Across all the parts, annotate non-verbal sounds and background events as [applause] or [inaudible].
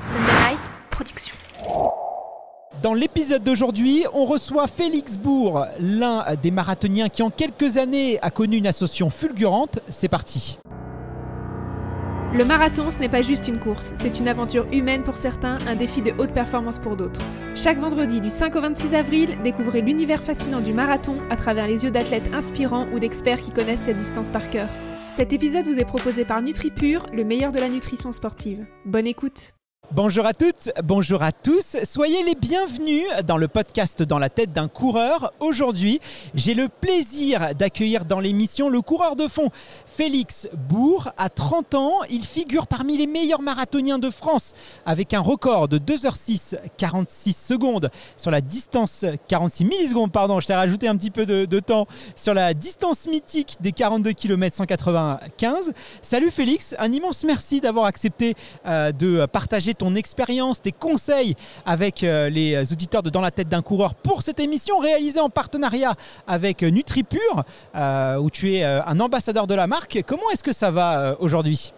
Sunday Production. Dans l'épisode d'aujourd'hui, on reçoit Félix Bourg, l'un des marathoniens qui en quelques années a connu une ascension fulgurante. C'est parti. Le marathon, ce n'est pas juste une course, c'est une aventure humaine pour certains, un défi de haute performance pour d'autres. Chaque vendredi du 5 au 26 avril, découvrez l'univers fascinant du marathon à travers les yeux d'athlètes inspirants ou d'experts qui connaissent cette distance par cœur. Cet épisode vous est proposé par NutriPure, le meilleur de la nutrition sportive. Bonne écoute Bonjour à toutes, bonjour à tous. Soyez les bienvenus dans le podcast Dans la tête d'un coureur. Aujourd'hui, j'ai le plaisir d'accueillir dans l'émission le coureur de fond Félix Bourg. À 30 ans, il figure parmi les meilleurs marathoniens de France avec un record de 2h06 46 secondes sur la distance 46 millisecondes, pardon, je t'ai rajouté un petit peu de, temps sur la distance mythique des 42 km 195. Salut Félix, un immense merci d'avoir accepté euh, de partager ton expérience, tes conseils avec euh, les auditeurs de Dans la tête d'un coureur pour cette émission réalisée en partenariat avec NutriPure, euh, où tu es un ambassadeur de la marque. Comment est-ce que ça va euh, aujourd'hui?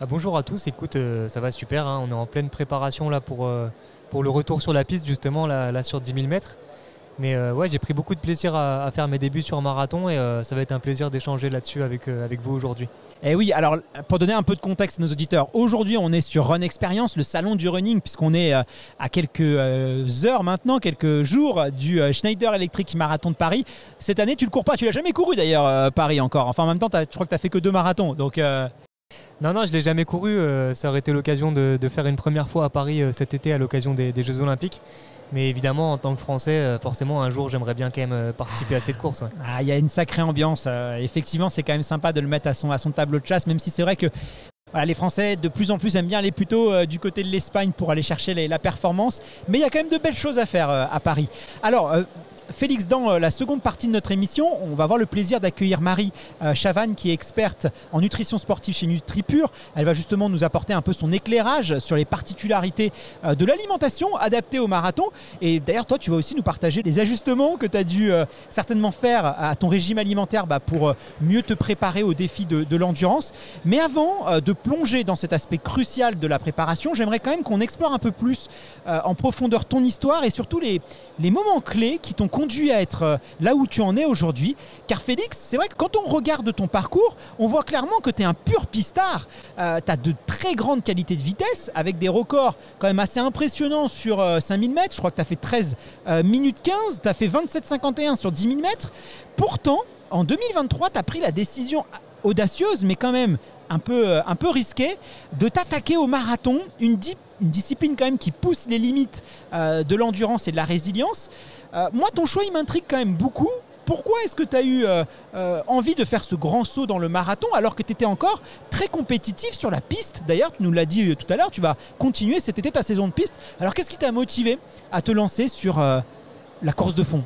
Ah, bonjour à tous, écoute, euh, ça va super, hein, on est en pleine préparation euh, pour le retour sur la piste justement là, là, sur 10 000 mètres. Mais euh, ouais, j'ai pris beaucoup de plaisir à, faire mes débuts sur marathon et euh, ça va être un plaisir d'échanger là-dessus avec, euh, avec vous aujourd'hui. Eh oui, alors pour donner un peu de contexte à nos auditeurs, aujourd'hui on est sur Run Experience, le salon du running, puisqu'on est à quelques heures maintenant, quelques jours du Schneider Electric Marathon de Paris. Cette année, tu le cours pas, tu l'as jamais couru d'ailleurs, Paris encore. Enfin en même temps, je crois que tu as fait que deux marathons. Donc Non, non, je ne l'ai jamais couru, euh, ça aurait été l'occasion de, de faire une première fois à Paris euh, cet été à l'occasion des, des Jeux Olympiques. Mais évidemment, en tant que Français, euh, forcément, un jour, j'aimerais bien quand même participer à cette course. ouais. ah, il y a une sacrée ambiance. effectivement, c'est quand même sympa de le mettre à son, à son tableau de chasse, même si c'est vrai que voilà, les Français de plus en plus aiment bien aller plutôt euh, du côté de l'Espagne pour aller chercher les- la performance. Mais il y a quand même de belles choses à faire euh, à Paris. Alors, euh, Félix, dans euh, la seconde partie de notre émission, on va avoir le plaisir d'accueillir Marie euh, Chavanne, qui est experte en nutrition sportive chez NutriPure. Elle va justement nous apporter un peu son éclairage sur les particularités euh, de l'alimentation adaptée au marathon. Et d'ailleurs, toi, tu vas aussi nous partager les ajustements que tu as dû certainement faire à ton régime alimentaire bah, pour mieux te préparer aux défis de, l'endurance. Mais avant de plonger dans cet aspect crucial de la préparation, j'aimerais quand même qu'on explore un peu plus en profondeur ton histoire et surtout les, les moments clés qui t'ont conduit à être euh, là où tu en es aujourd'hui. Car Félix, c'est vrai que quand on regarde ton parcours, on voit clairement que tu es un pur pistard. tu as de très grandes qualités de vitesse avec des records quand même assez impressionnants sur euh, 5000 mètres. Je crois que tu as fait 13 euh, minutes 15, tu as fait 27,51 sur 10 000 mètres. Pourtant, en 2023, tu as pris la décision audacieuse, mais quand même un peu, euh, un peu risquée, de t'attaquer au marathon, une, di- une discipline quand même qui pousse les limites euh, de l'endurance et de la résilience. Euh, moi, ton choix, il m'intrigue quand même beaucoup. Pourquoi est-ce que tu as eu euh, euh, envie de faire ce grand saut dans le marathon alors que tu étais encore très compétitif sur la piste? D'ailleurs, tu nous l'as dit tout à l'heure, tu vas continuer cet été ta saison de piste. Alors, qu'est-ce qui t'a motivé à te lancer sur la course de fond?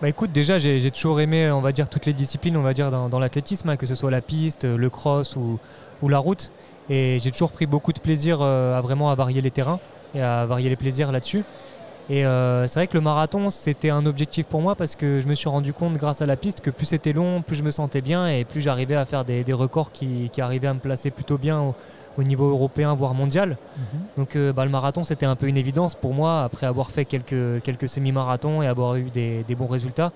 Bah écoute, déjà, j'ai toujours aimé, on va dire, toutes les disciplines, on va dire, dans, l'athlétisme, hein, que ce soit la piste, le cross ou, ou la route. Et j'ai toujours pris beaucoup de plaisir à vraiment à varier les terrains et à varier les plaisirs là-dessus. Et euh, c'est vrai que le marathon, c'était un objectif pour moi parce que je me suis rendu compte grâce à la piste que plus c'était long, plus je me sentais bien et plus j'arrivais à faire des, des records qui, qui arrivaient à me placer plutôt bien au, au niveau européen, voire mondial. Donc euh, bah, le marathon, c'était un peu une évidence pour moi, après avoir fait quelques, quelques semi-marathons et avoir eu des, des bons résultats.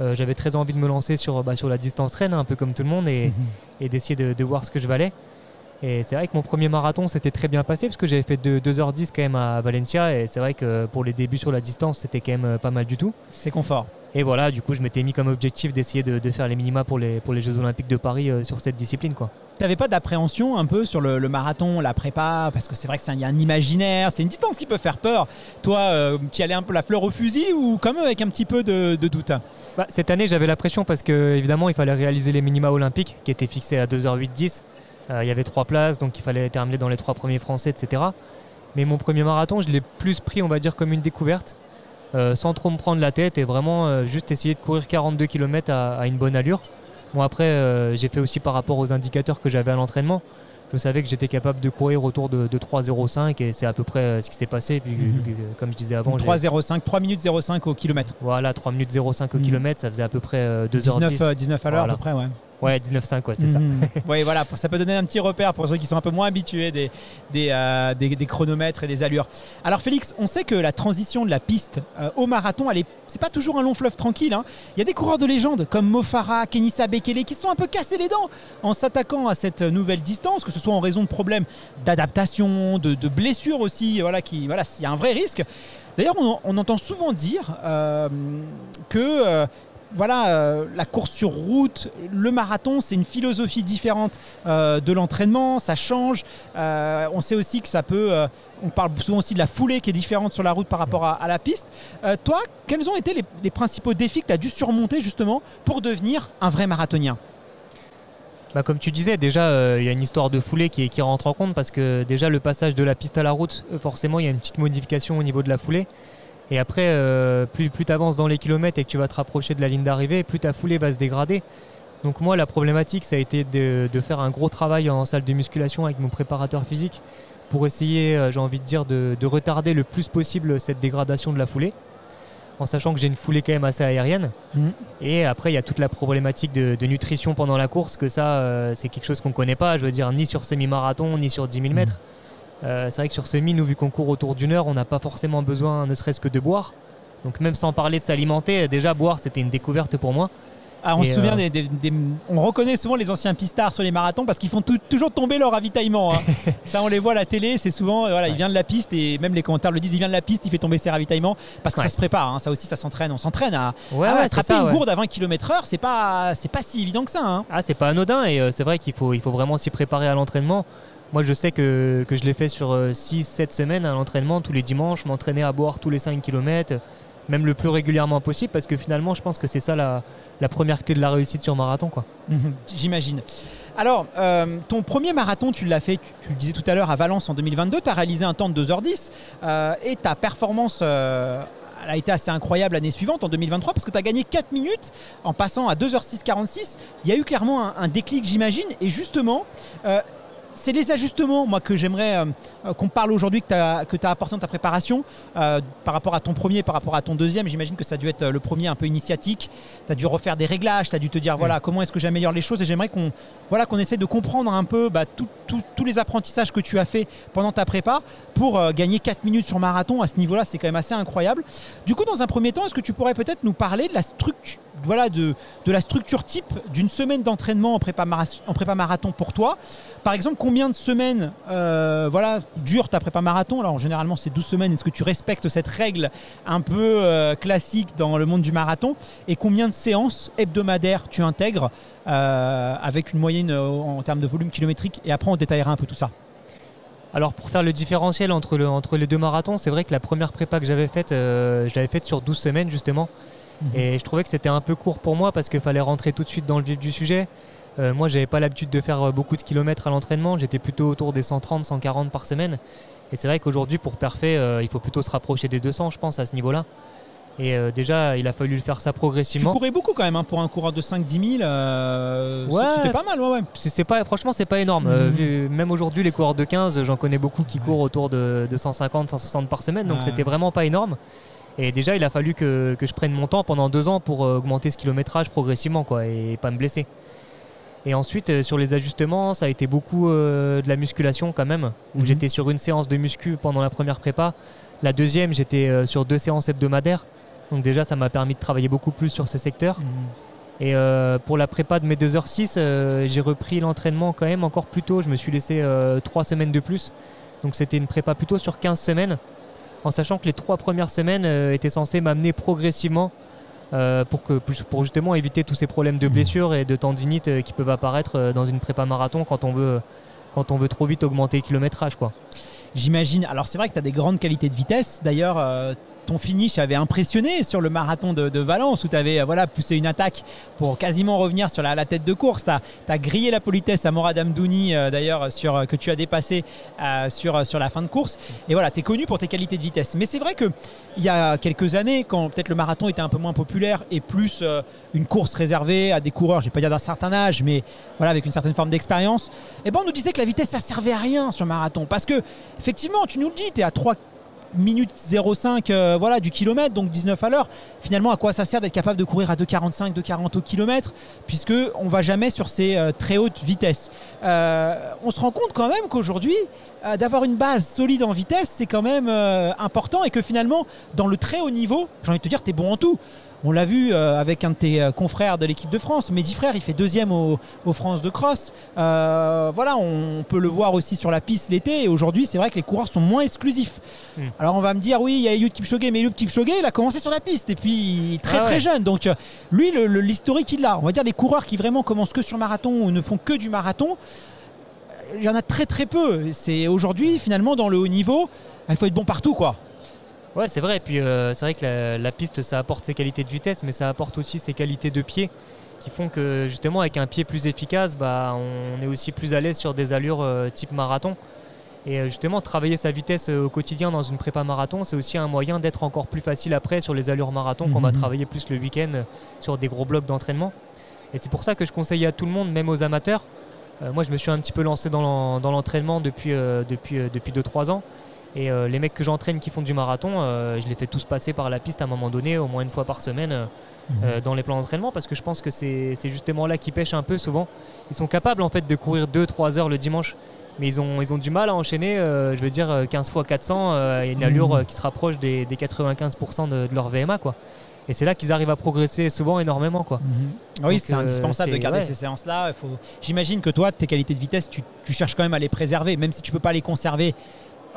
Euh, J'avais très envie de me lancer sur, bah, sur la distance reine, un peu comme tout le monde, et, et d'essayer de, de voir ce que je valais. Et c'est vrai que mon premier marathon s'était très bien passé, parce que j'avais fait 2, 2h10 quand même à Valencia, et c'est vrai que pour les débuts sur la distance, c'était quand même euh, pas mal du tout. C'est confort. Et voilà, du coup, je m'étais mis comme objectif d'essayer de, de faire les minima pour les, pour les Jeux Olympiques de Paris euh, sur cette discipline. quoi. T'avais pas d'appréhension un peu sur le, le marathon, la prépa? Parce que c'est vrai que c'est un, il y a un imaginaire, c'est une distance qui peut faire peur. Toi, euh, tu y allais un peu la fleur au fusil ou quand même avec un petit peu de, de doute? Bah, cette année, j'avais la pression parce que évidemment, il fallait réaliser les minima olympiques qui étaient fixés à 2h08-10. Euh, il y avait trois places, donc il fallait terminer dans les trois premiers français, etc. Mais mon premier marathon, je l'ai plus pris, on va dire, comme une découverte, euh, sans trop me prendre la tête et vraiment euh, juste essayer de courir 42 km à, à une bonne allure. Bon, après, j'ai fait aussi par rapport aux indicateurs que j'avais à l'entraînement. Je savais que j'étais capable de courir autour de, de 3,05 et c'est à peu près ce qui s'est passé. Puis, Mhm. comme je disais avant, j'ai- 3,05, 3 minutes 05 au kilomètre. voilà, 3 minutes 05 au Mhm. kilomètre, ça faisait à peu près euh, 2h10. 19, euh, 19 à l'heure Voilà. à peu près, ouais. Ouais, 19,5, ouais, c'est ça. Mhm. [laughs] oui, voilà, ça peut donner un petit repère pour ceux qui sont un peu moins habitués des, des, euh, des- des chronomètres et des allures. Alors Félix, on sait que la transition de la piste euh, au marathon, elle est, c'est pas toujours un long fleuve tranquille. hein. Il y a des coureurs de légende comme Mo Farah, Kenissa Bekele qui se sont un peu cassés les dents en s'attaquant à cette nouvelle distance, que ce soit en raison de problèmes d'adaptation, de, de blessures aussi. Voilà, qui, voilà, il y a un vrai risque. D'ailleurs, on, on entend souvent dire euh, que euh, voilà, euh, la course sur route, le marathon, c'est une philosophie différente euh, de l'entraînement, ça change. Euh, on sait aussi que ça peut. on parle souvent aussi de la foulée qui est différente sur la route par rapport à, la piste. Toi, quels ont été les, principaux défis que tu as dû surmonter justement pour devenir un vrai marathonien? Bah, comme tu disais, déjà, il y a une histoire de foulée qui, rentre en compte parce que déjà, le passage de la piste à la route, forcément, il y a une petite modification au niveau de la foulée. Et après, euh, plus, plus tu avances dans les kilomètres et que tu vas te rapprocher de la ligne d'arrivée, plus ta foulée va se dégrader. Donc moi, la problématique, ça a été de, de faire un gros travail en salle de musculation avec mon préparateur physique pour essayer, euh, j'ai envie de dire, de, de retarder le plus possible cette dégradation de la foulée, en sachant que j'ai une foulée quand même assez aérienne. Mhm. Et après, il y a toute la problématique de, de nutrition pendant la course, que ça, euh, c'est quelque chose qu'on ne connaît pas, je veux dire, ni sur semi-marathon, ni sur 10 000 mètres. Euh, c'est vrai que sur semi, nous, vu qu'on court autour d'une heure, on n'a pas forcément besoin, ne serait-ce que de boire. Donc même sans parler de s'alimenter, déjà boire, c'était une découverte pour moi. Ah, on Et, se souvient euh, des, des- des- On reconnaît souvent les anciens pistards sur les marathons parce qu'ils font tout- toujours tomber leur ravitaillement. hein. [laughs] ça, on les voit à la télé, c'est souvent. euh, Voilà, il vient de la piste et même les commentaires le disent il vient de la piste, il fait tomber ses ravitaillements parce que Ouais. ça se prépare. hein. Ça aussi, ça s'entraîne. On s'entraîne à, Ouais, attraper ça, une gourde à 20 km/h, c'est pas, c'est pas si évident que ça. hein. Ah, c'est pas anodin et euh, c'est vrai qu'il faut, il faut vraiment s'y préparer à l'entraînement. Moi, je sais que, que je l'ai fait sur 6-7 semaines à l'entraînement tous les dimanches, m'entraîner à boire tous les 5 km, même le plus régulièrement possible, parce que finalement, je pense que c'est ça la, la première clé de la réussite sur marathon. Quoi. Mhm, J'imagine. Alors, euh, ton premier marathon, tu l'as fait, tu, le disais tout à l'heure, à Valence en 2022. Tu as réalisé un temps de 2h10 euh, et ta performance euh, elle a été assez incroyable l'année suivante, en 2023, parce que tu as gagné 4 minutes en passant à 2h06-46. Il y a eu clairement un, déclic, j'imagine. Et justement, euh, c'est les ajustements, moi, que j'aimerais euh, qu'on parle aujourd'hui, que tu as, as apporté dans ta préparation, euh, par rapport à ton premier, par rapport à ton deuxième. J'imagine que ça a dû être euh, le premier un peu initiatique. Tu as dû refaire des réglages, tu as dû te dire, voilà, comment est-ce que j'améliore les choses? Et j'aimerais qu'on voilà, qu'on essaie de comprendre un peu bah, tous les apprentissages que tu as fait pendant ta prépa pour euh, gagner 4 minutes sur marathon. À ce niveau-là, c'est quand même assez incroyable. Du coup, dans un premier temps, est-ce que tu pourrais peut-être nous parler de la structure voilà, de, la structure type d'une semaine d'entraînement en prépa, mara- en prépa marathon pour toi Par exemple, combien de semaines euh, voilà, dure ta prépa marathon? Alors, généralement, c'est 12 semaines. Est-ce que tu respectes cette règle un peu euh, classique dans le monde du marathon? Et combien de séances hebdomadaires tu intègres euh, avec une moyenne en termes de volume kilométrique? Et après, on détaillera un peu tout ça. Alors pour faire le différentiel entre, le- entre les deux marathons, c'est vrai que la première prépa que j'avais faite, je l'avais faite sur 12 semaines justement. Et je trouvais que c'était un peu court pour moi parce qu'il fallait rentrer tout de suite dans le vif du sujet. Euh, moi, j'avais pas l'habitude de faire euh, beaucoup de kilomètres à l'entraînement. J'étais plutôt autour des 130, 140 par semaine. Et c'est vrai qu'aujourd'hui, pour parfait, il faut plutôt se rapprocher des 200, je pense, à ce niveau-là. Et euh, déjà, il a fallu le faire ça Tu progressivement. courais beaucoup quand même hein, pour un coureur de 5-10 000. euh, Ouais. C'était pas mal, ouais, ouais. C'est pas, franchement, c'est pas énorme. Euh, Mhm. vu- même aujourd'hui, les coureurs de 15, j'en connais beaucoup qui courent autour de, de 150, 160 par semaine. Donc c'était vraiment pas énorme. Et déjà, il a fallu que, que je prenne mon temps pendant deux ans pour euh, augmenter ce kilométrage progressivement quoi, et pas me blesser. Et ensuite, euh, sur les ajustements, ça a été beaucoup euh, de la musculation quand même, où Mhm. j'étais sur une séance de muscu pendant la première prépa. La deuxième, j'étais euh, sur deux séances hebdomadaires. Donc déjà, ça m'a permis de travailler beaucoup plus sur ce secteur. Et euh, pour la prépa de mes 2h06, euh, j'ai repris l'entraînement quand même encore plus tôt. Je me suis laissé trois semaines de plus. Donc c'était une prépa plutôt sur 15 semaines, en sachant que les trois premières semaines euh, étaient censées m'amener progressivement euh, pour, que, pour justement éviter tous ces problèmes de blessures et de tendinite euh, qui peuvent apparaître dans une prépa marathon quand on veut, quand on veut trop vite augmenter le kilométrage. Quoi. J'imagine. Alors c'est vrai que tu as des grandes qualités de vitesse. D'ailleurs, ton finish avait impressionné sur le marathon de, Valence où tu avais voilà, poussé une attaque pour quasiment revenir sur la, tête de course. Tu as, grillé la politesse à Morad Amdouni euh, d'ailleurs sur, que tu as dépassé euh, sur, la fin de course. Et voilà, tu es connu pour tes qualités de vitesse. Mais c'est vrai qu'il y a quelques années, quand peut-être le marathon était un peu moins populaire et plus euh, une course réservée à des coureurs, je vais pas dire d'un certain âge, mais voilà, avec une certaine forme d'expérience, et ben on nous disait que la vitesse ça servait à rien sur le marathon. Parce que effectivement, tu nous le dis, tu es à 3 minute 05 euh, voilà, du kilomètre, donc 19 à l'heure. Finalement, à quoi ça sert d'être capable de courir à 2,45, 2,40 au kilomètre, puisque on va jamais sur ces euh, très hautes vitesses. Euh, on se rend compte quand même qu'aujourd'hui, d'avoir une base solide en vitesse, c'est quand même important et que finalement, dans le très haut niveau, j'ai envie de te dire, tu bon en tout. On l'a vu euh, avec un de tes euh, confrères de l'équipe de France, Mehdi Frère, il fait deuxième au, France de cross. Euh, voilà, on peut le voir aussi sur la piste l'été. Et aujourd'hui, c'est vrai que les coureurs sont moins exclusifs. Hmm. Alors on va me dire, oui, il y a Eliud Kipchoge, mais Eliud Kipchoge, il a commencé sur la piste et puis très ah très jeune. Donc lui, l'historique, il l'a. On va dire les coureurs qui vraiment commencent que sur marathon ou ne font que du marathon il y en a très très peu. C'est aujourd'hui finalement dans le haut niveau, il faut être bon partout quoi. Ouais, c'est vrai. Et puis euh, c'est vrai que la, piste, ça apporte ses qualités de vitesse, mais ça apporte aussi ses qualités de pied qui font que justement avec un pied plus efficace, bah, on est aussi plus à l'aise sur des allures euh, type marathon. Et euh, justement, travailler sa vitesse au quotidien dans une prépa marathon, c'est aussi un moyen d'être encore plus facile après sur les allures marathon qu'on va mhm. travailler plus le week-end sur des gros blocs d'entraînement. Et c'est pour ça que je conseille à tout le monde, même aux amateurs. moi, je me suis un petit peu lancé dans l'entraînement depuis 2-3 depuis, depuis ans. Et euh, les mecs que j'entraîne qui font du marathon, euh, je les fais tous passer par la piste à un moment donné, au moins une fois par semaine, euh, mhm. dans les plans d'entraînement, parce que je pense que c'est justement là qu'ils pêchent un peu souvent. Ils sont capables en fait de courir 2-3 heures le dimanche, mais ils ont, ils ont du mal à enchaîner, je veux dire 15 fois 400, une allure mhm. qui se rapproche des, 95% de, leur VMA. quoi. Et c'est là qu'ils arrivent à progresser souvent énormément. Quoi. Mhm. Oui, c'est indispensable de garder ces séances-là. J'imagine que toi, tes qualités de vitesse, tu, tu, cherches quand même à les préserver, même si tu ne peux pas les conserver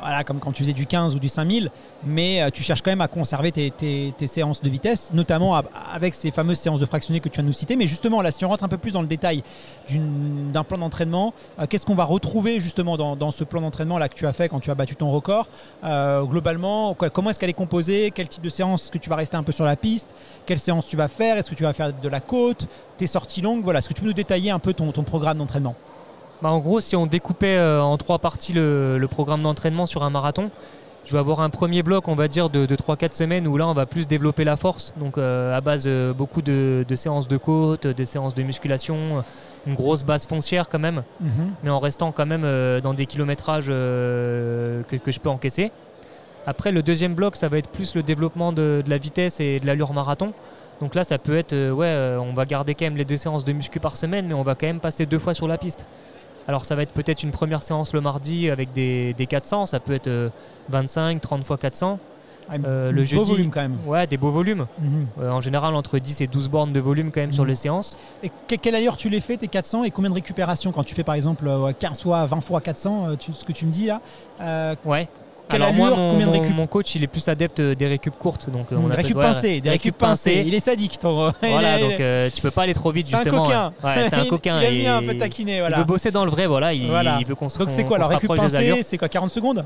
voilà, comme quand tu faisais du 15 ou du 5000, mais euh, tu cherches quand même à conserver tes, séances de vitesse, notamment avec ces fameuses séances de fractionné que tu viens de nous citer. Mais justement, là, si on rentre un peu plus dans le détail d'un plan d'entraînement, euh, qu'est-ce qu'on va retrouver justement dans, ce plan d'entraînement là que tu as fait quand tu as battu ton record? Euh, Globalement, comment est-ce qu'elle est composée? Quel type de séance que tu vas rester un peu sur la piste? Quelle séance tu vas faire? Est-ce que tu vas faire de la côte? Tes sorties longues? Voilà, est-ce que tu peux nous détailler un peu ton programme d'entraînement? Bah, en gros, si on découpait euh, en trois parties le, programme d'entraînement sur un marathon, je vais avoir un premier bloc, on va dire, de, 3-4 semaines où là, on va plus développer la force, donc euh, à base euh, beaucoup de, séances de côte, de séances de musculation, une grosse base foncière quand même, mhm. mais en restant quand même dans des kilométrages que, je peux encaisser. Après, le deuxième bloc, ça va être plus le développement de, de la vitesse et de l'allure marathon. Donc là, ça peut être, ouais, on va garder quand même les deux séances de muscu par semaine, mais on va quand même passer deux fois sur la piste. Alors ça va être peut-être une première séance le mardi avec des, 400, ça peut être 25, 30 fois 400. Ah, euh, le jeudi, beau volume quand même. Ouais, des beaux volumes. Mhm. Euh, en général, entre 10 et 12 bornes de volume quand même sur mhm. les séances. Et quelle allure tu les fais, tes 400 Et combien de récupération quand tu fais par exemple 15 fois, 20 fois 400, ce que tu me dis là Ouais. Alors moi, mon, coach, il est plus adepte des récup courtes. Donc, on récup pincées, des récup pincées. Il est sadique, ton. Voilà, donc euh, tu peux pas aller trop vite, justement. C'est un coquin. c'est un coquin. [laughs] il aime bien un peu taquiner, voilà. Il veut bosser dans le vrai, voilà. Il, il veut qu'on Donc c'est quoi, alors récup pincée, c'est quoi, 40 secondes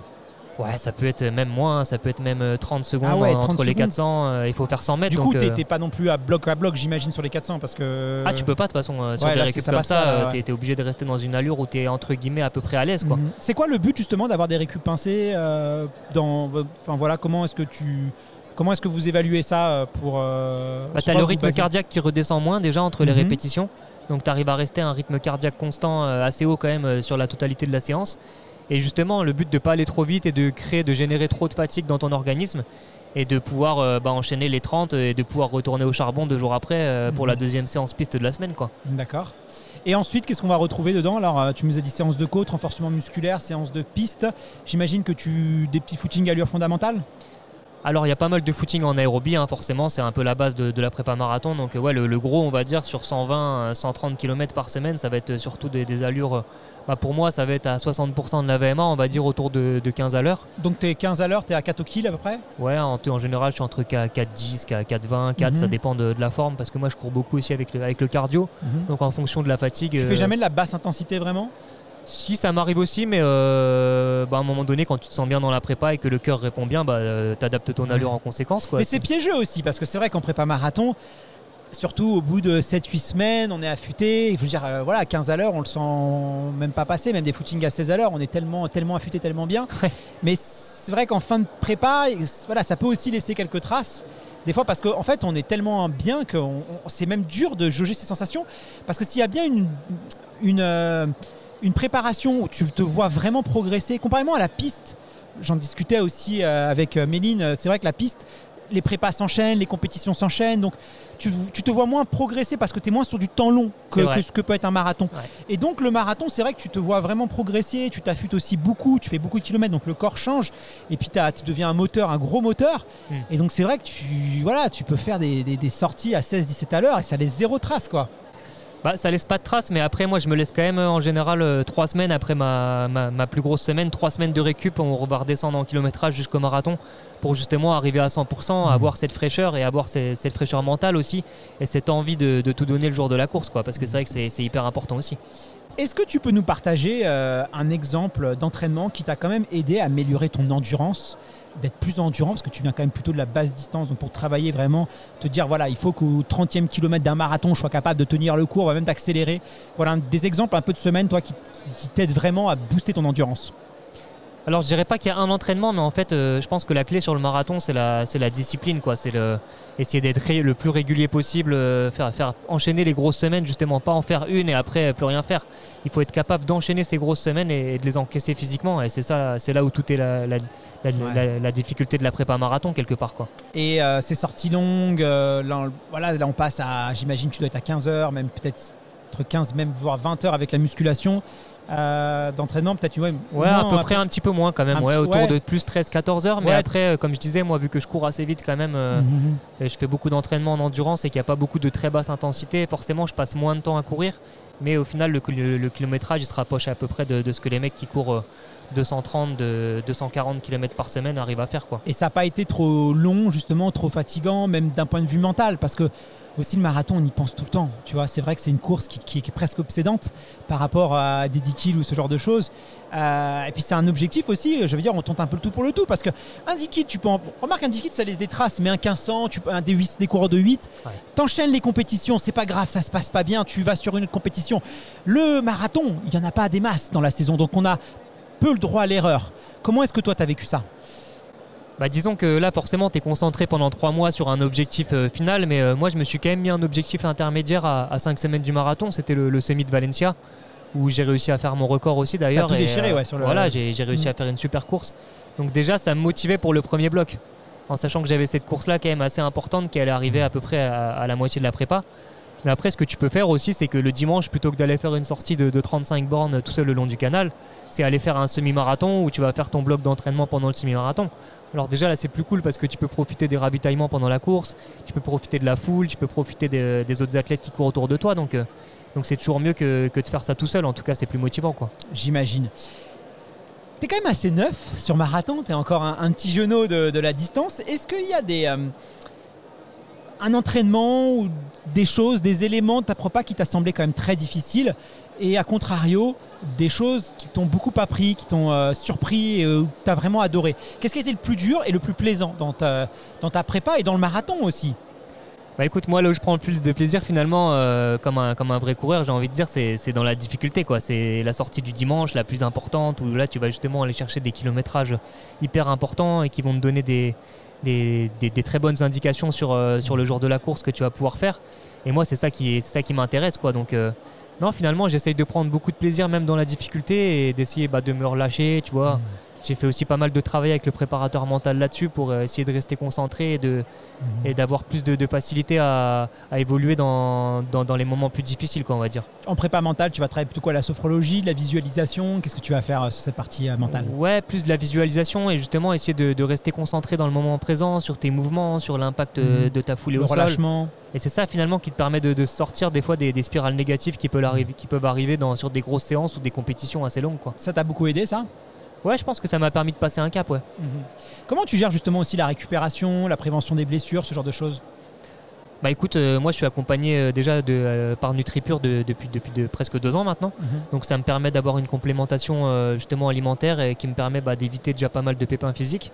Ouais, ça peut être même moins, ça peut être même 30 euh, secondes ah entre les 400. Euh, il faut faire 100 mètres. Du coup, t'es pas non plus à bloc à bloc, j'imagine, sur les 400 parce que. Ah, tu peux pas de toute façon. sur des récup comme ça, t'es obligé de rester dans une allure où t'es entre guillemets à peu près à l'aise. quoi. Mhm. C'est quoi le but justement d'avoir des récup pincés dans. Enfin voilà, comment est-ce que tu. Comment est-ce que vous évaluez ça pour. bah, tu as le rythme cardiaque qui redescend moins déjà entre les mhm. répétitions. Donc tu arrives à rester à un rythme cardiaque constant assez haut quand même sur la totalité de la séance. Et justement, le but de ne pas aller trop vite et de créer, de générer trop de fatigue dans ton organisme et de pouvoir euh, bah, enchaîner les 30 et de pouvoir retourner au charbon deux jours après euh, pour la mhm. deuxième séance piste de la semaine. Quoi. D'accord. Et ensuite, qu'est-ce qu'on va retrouver dedans? Alors, euh, tu nous as dit séance de côte, renforcement musculaire, séance de piste. J'imagine que tu des petits footings allure fondamentale? Alors il y a pas mal de footing en aérobie, hein, forcément, c'est un peu la base de, la prépa marathon. Donc ouais, le, gros, on va dire, sur 120, 130 km par semaine, ça va être surtout des allures bah, pour moi, ça va être à 60% de la VMA, on va dire autour de, 15 à l'heure. Donc tu es 15 à l'heure, tu es à 4 au kill à peu près? Ouais, en, général, je suis entre 4,10, 4,20, 4, ça dépend de, la forme, parce que moi, je cours beaucoup aussi avec le, avec le cardio. Mhm. Donc en fonction de la fatigue. Tu fais euh, jamais de la basse intensité vraiment? Si ça m'arrive aussi, mais euh, bah, à un moment donné, quand tu te sens bien dans la prépa et que le cœur répond bien, bah, euh, tu adaptes ton allure en conséquence. Mais c'est piégeux aussi, parce que c'est vrai qu'en prépa marathon, surtout au bout de 7-8 semaines, on est affûté. Il faut dire, euh, voilà, 15 à l'heure, on le sent même pas passer, même des footings à 16 à l'heure, on est tellement, tellement affûté, tellement bien. Mais c'est vrai qu'en fin de prépa, voilà, ça peut aussi laisser quelques traces. Des fois, parce qu'en fait, on est tellement bien que c'est même dur de jauger ses sensations. Parce que s'il y a bien une, une, euh, une préparation où tu te vois vraiment progresser, comparément à la piste, j'en discutais aussi avec Méline, c'est vrai que la piste, les prépas s'enchaînent, les compétitions s'enchaînent, donc tu, te vois moins progresser parce que tu es moins sur du temps long que, ce que peut être un marathon. Et donc le marathon, c'est vrai que tu te vois vraiment progresser, tu t'affûtes aussi beaucoup, tu fais beaucoup de kilomètres, donc le corps change, et puis tu deviens un moteur, un gros moteur. Hmm. Et donc c'est vrai que tu, voilà, tu peux faire des, des sorties à 16-17 à l'heure et ça laisse zéro trace. quoi. Bah, ça laisse pas de traces, mais après, moi, je me laisse quand même en général euh, trois semaines après ma, ma, plus grosse semaine, trois semaines de récup. On va redescendre en kilométrage jusqu'au marathon pour justement arriver à 100%, mmh. avoir cette fraîcheur et avoir cette, fraîcheur mentale aussi et cette envie de, tout donner le jour de la course, quoi, parce que c'est vrai que c'est hyper important aussi. Est-ce que tu peux nous partager euh, un exemple d'entraînement qui t'a quand même aidé à améliorer ton endurance d'être plus endurant parce que tu viens quand même plutôt de la basse distance. Donc pour travailler vraiment, te dire voilà, il faut qu'au 30e kilomètre d'un marathon, je sois capable de tenir le cours, même d'accélérer. Voilà des exemples un peu de semaine, toi, qui, qui t'aident vraiment à booster ton endurance. Alors je dirais pas qu'il y a un entraînement, mais en fait euh, je pense que la clé sur le marathon c'est la, c'est la discipline, quoi. C'est le, essayer d'être le plus régulier possible, euh, faire, faire enchaîner les grosses semaines, justement pas en faire une et après plus rien faire. Il faut être capable d'enchaîner ces grosses semaines et, de les encaisser physiquement. Et c'est ça, c'est là où tout est la, la, difficulté de la prépa marathon quelque part, quoi. Et euh, ces sorties longues, là, voilà, là on passe à, j'imagine tu dois être à 15 heures, même peut-être entre 15 même voire 20 heures avec la musculation. Euh, d'entraînement, peut-être ouais, ouais à peu près un petit peu moins quand même, ouais, autour de plus 13-14 heures. Mais après, euh, comme je disais, moi, vu que je cours assez vite quand même, euh, mhm. je fais beaucoup d'entraînement en endurance et qu'il n'y a pas beaucoup de très basse intensité, forcément, je passe moins de temps à courir. Mais au final, le, kilométrage, il se rapproche à peu près de, ce que les mecs qui courent 230, de 240 km par semaine arrivent à faire. Quoi. Et ça n'a pas été trop long, justement, trop fatigant, même d'un point de vue mental, parce que aussi le marathon, on y pense tout le temps. Tu vois, c'est vrai que c'est une course qui, est presque obsédante par rapport à des 10 kills ou ce genre de choses. Euh, et puis c'est un objectif aussi. Je veux dire, on tente un peu le tout pour le tout parce que un 10 kills, tu peux en... remarque un 10 kills, ça laisse des traces, mais un 1500, tu peux un des 8, des coureurs de 8, t'enchaînes les compétitions, c'est pas grave, ça se passe pas bien, tu vas sur une compétition. Le marathon, il y en a pas des masses dans la saison, donc on a peu le droit à l'erreur. Comment est-ce que toi tu as vécu ça bah, disons que là, forcément, tu es concentré pendant trois mois sur un objectif euh, final, mais euh, moi, je me suis quand même mis un objectif intermédiaire à, cinq semaines du marathon. C'était le, semi de Valencia, où j'ai réussi à faire mon record aussi d'ailleurs. tout déchiré, euh, ouais, sur le. Voilà, j'ai réussi à faire une super course. Donc, déjà, ça me motivait pour le premier bloc, en sachant que j'avais cette course-là quand même assez importante qui allait arriver à peu près à, la moitié de la prépa. Mais après, ce que tu peux faire aussi, c'est que le dimanche, plutôt que d'aller faire une sortie de, de 35 bornes tout seul le long du canal, c'est aller faire un semi-marathon où tu vas faire ton bloc d'entraînement pendant le semi-marathon. Alors déjà là c'est plus cool parce que tu peux profiter des ravitaillements pendant la course, tu peux profiter de la foule, tu peux profiter des, autres athlètes qui courent autour de toi. Donc euh, c'est toujours mieux que, de faire ça tout seul. En tout cas c'est plus motivant quoi. J'imagine. Tu es quand même assez neuf sur marathon, tu es encore un, petit genou de, la distance. Est-ce qu'il y a des, euh, un entraînement ou des choses, des éléments de ta prépa qui t'a semblé quand même très difficile et à contrario, des choses qui t'ont beaucoup appris, qui t'ont euh, surpris et euh, que tu as vraiment adoré. Qu'est-ce qui a été le plus dur et le plus plaisant dans ta, dans ta prépa et dans le marathon aussi? Bah écoute, moi là où je prends le plus de plaisir finalement, euh, comme, un, comme un vrai coureur, j'ai envie de dire, c'est dans la difficulté. quoi. C'est la sortie du dimanche la plus importante, où là tu vas justement aller chercher des kilométrages hyper importants et qui vont te donner des, des, des, très bonnes indications sur, sur le jour de la course que tu vas pouvoir faire. Et moi c'est ça qui, ça qui m'intéresse. quoi. Donc non, finalement, j'essaye de prendre beaucoup de plaisir même dans la difficulté et d'essayer bah, de me relâcher, tu vois. Mmh. J'ai fait aussi pas mal de travail avec le préparateur mental là-dessus pour euh, essayer de rester concentré et, de, mhm. et d'avoir plus de, facilité à, évoluer dans, dans, les moments plus difficiles, quoi, on va dire. En prépa mentale, tu vas travailler plutôt quoi La sophrologie, la visualisation? Qu'est-ce que tu vas faire euh, sur cette partie euh, mentale? Ouais, plus de la visualisation et justement essayer de, rester concentré dans le moment présent, sur tes mouvements, sur l'impact mhm. de ta foulée le au relâchement. Et c'est ça finalement qui te permet de, sortir des fois des, spirales négatives qui peuvent arriver, qui peuvent arriver dans, sur des grosses séances ou des compétitions assez longues. Quoi. Ça t'a beaucoup aidé ça? Ouais, je pense que ça m'a permis de passer un cap, ouais. Mhm. Comment tu gères justement aussi la récupération, la prévention des blessures, ce genre de choses? Bah écoute, euh, moi je suis accompagné euh, déjà de, euh, par NutriPure depuis, depuis de, presque deux ans maintenant. Mhm. Donc ça me permet d'avoir une complémentation justement alimentaire et qui me permet bah, d'éviter déjà pas mal de pépins physiques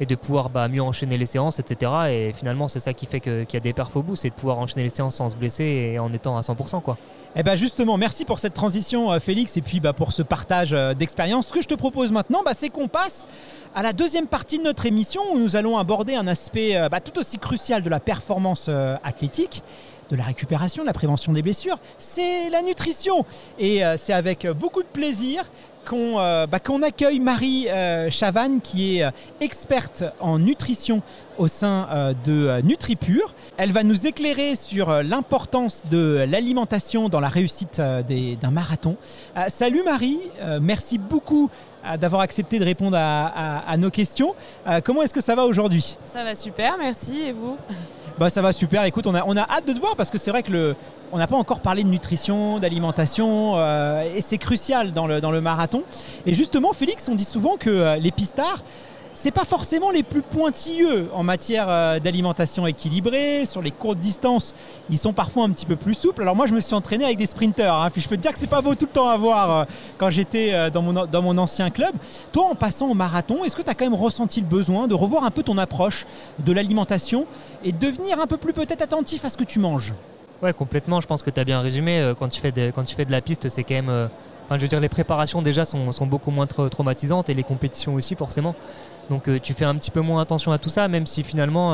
et de pouvoir bah, mieux enchaîner les séances, etc. Et finalement c'est ça qui fait qu'il y a des perfs au bout, c'est de pouvoir enchaîner les séances sans se blesser et en étant à 100%. quoi. Eh bien justement, merci pour cette transition euh, Félix et puis bah, pour ce partage euh, d'expérience. Ce que je te propose maintenant, bah, c'est qu'on passe à la deuxième partie de notre émission où nous allons aborder un aspect euh, bah, tout aussi crucial de la performance athlétique de la récupération, de la prévention des blessures, c'est la nutrition. Et c'est avec beaucoup de plaisir qu'on bah, accueille Marie Chavanne, qui est experte en nutrition au sein de NutriPure. Elle va nous éclairer sur l'importance de l'alimentation dans la réussite d'un marathon. salut Marie, merci beaucoup d'avoir accepté de répondre à, nos questions. comment est-ce que ça va aujourd'hui? Ça va super, merci. Et vous? Bah, ça va super. Écoute, on a, hâte de te voir parce que c'est vrai que on n'a pas encore parlé de nutrition, d'alimentation, euh, et c'est crucial dans le, dans le marathon. Et justement, Félix, on dit souvent que euh, les pistards, c'est pas forcément les plus pointilleux en matière euh, d'alimentation équilibrée. Sur les courtes distances, ils sont parfois un petit peu plus souples. Alors moi, je me suis entraîné avec des sprinters. Hein. puis je peux te dire que c'est pas beau tout le temps à voir quand j'étais dans, mon, dans mon ancien club. Toi, en passant au marathon, est-ce que tu as quand même ressenti le besoin de revoir un peu ton approche de l'alimentation et devenir un peu plus peut-être attentif à ce que tu manges? Ouais, complètement. Je pense que tu as bien résumé. Euh, quand tu fais de, de la piste, c'est quand même. Euh, enfin, je veux dire, les préparations déjà sont beaucoup moins traumatisantes et les compétitions aussi, forcément. Donc euh, tu fais un petit peu moins attention à tout ça, même si finalement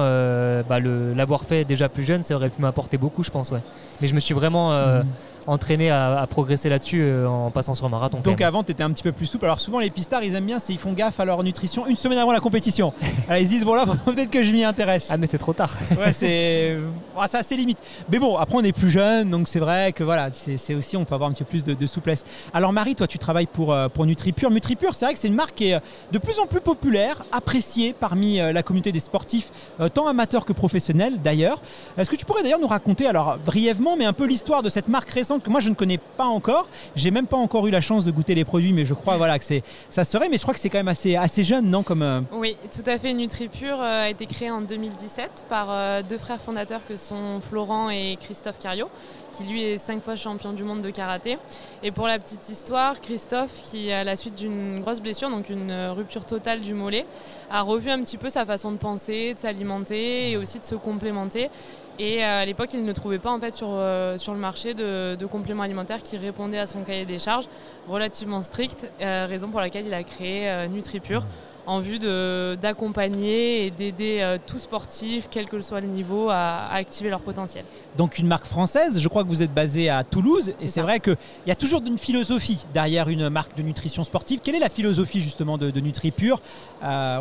bah, l'avoir fait déjà plus jeune, ça aurait pu m'apporter beaucoup, je pense. Mais je me suis vraiment mmh entraîné à, progresser là-dessus euh, en passant sur un marathon. Donc avant, tu étais un petit peu plus souple. Alors souvent, les pistards, ils aiment bien, c'est ils font gaffe à leur nutrition une semaine avant la compétition. [laughs] ils se disent, bon là, [laughs] peut-être que je m'y intéresse. Ah, mais c'est trop tard. ouais, c'est ah, assez limite. Mais bon, après, on est plus jeune, donc c'est vrai que voilà, c'est aussi, on peut avoir un petit peu plus de, souplesse. Alors Marie, toi, tu travailles pour, euh, pour NutriPure. NutriPure, c'est vrai que c'est une marque qui est euh, de plus en plus populaire, appréciée parmi la communauté des sportifs, tant amateurs que professionnels d'ailleurs. Est-ce que tu pourrais d'ailleurs nous raconter, alors brièvement, mais un peu l'histoire de cette marque récente que moi je ne connais pas encore. J'ai même pas encore eu la chance de goûter les produits, mais je crois voilà que c'est ça serait. Mais je crois que c'est quand même assez assez jeune, non comme euh, Oui, tout à fait. NutriPure euh, a été créé en 2017 par euh, deux frères fondateurs que sont Florent et Christophe Cario, qui lui est cinq fois champion du monde de karaté. Et pour la petite histoire, Christophe, qui à la suite d'une grosse blessure, donc une rupture totale du mollet, a revu un petit peu sa façon de penser, de s'alimenter et aussi de se complémenter. Et euh, à l'époque, il ne trouvait pas en fait sur, euh, sur le marché de, compléments alimentaires qui répondaient à son cahier des charges relativement strict, euh, raison pour laquelle il a créé NutriPure en vue d'accompagner et d'aider tout sportif, quel que soit le niveau, à, activer leur potentiel. Donc une marque française, je crois que vous êtes basé à Toulouse, et c'est vrai qu'il y a toujours une philosophie derrière une marque de nutrition sportive. Quelle est la philosophie justement de, NutriPure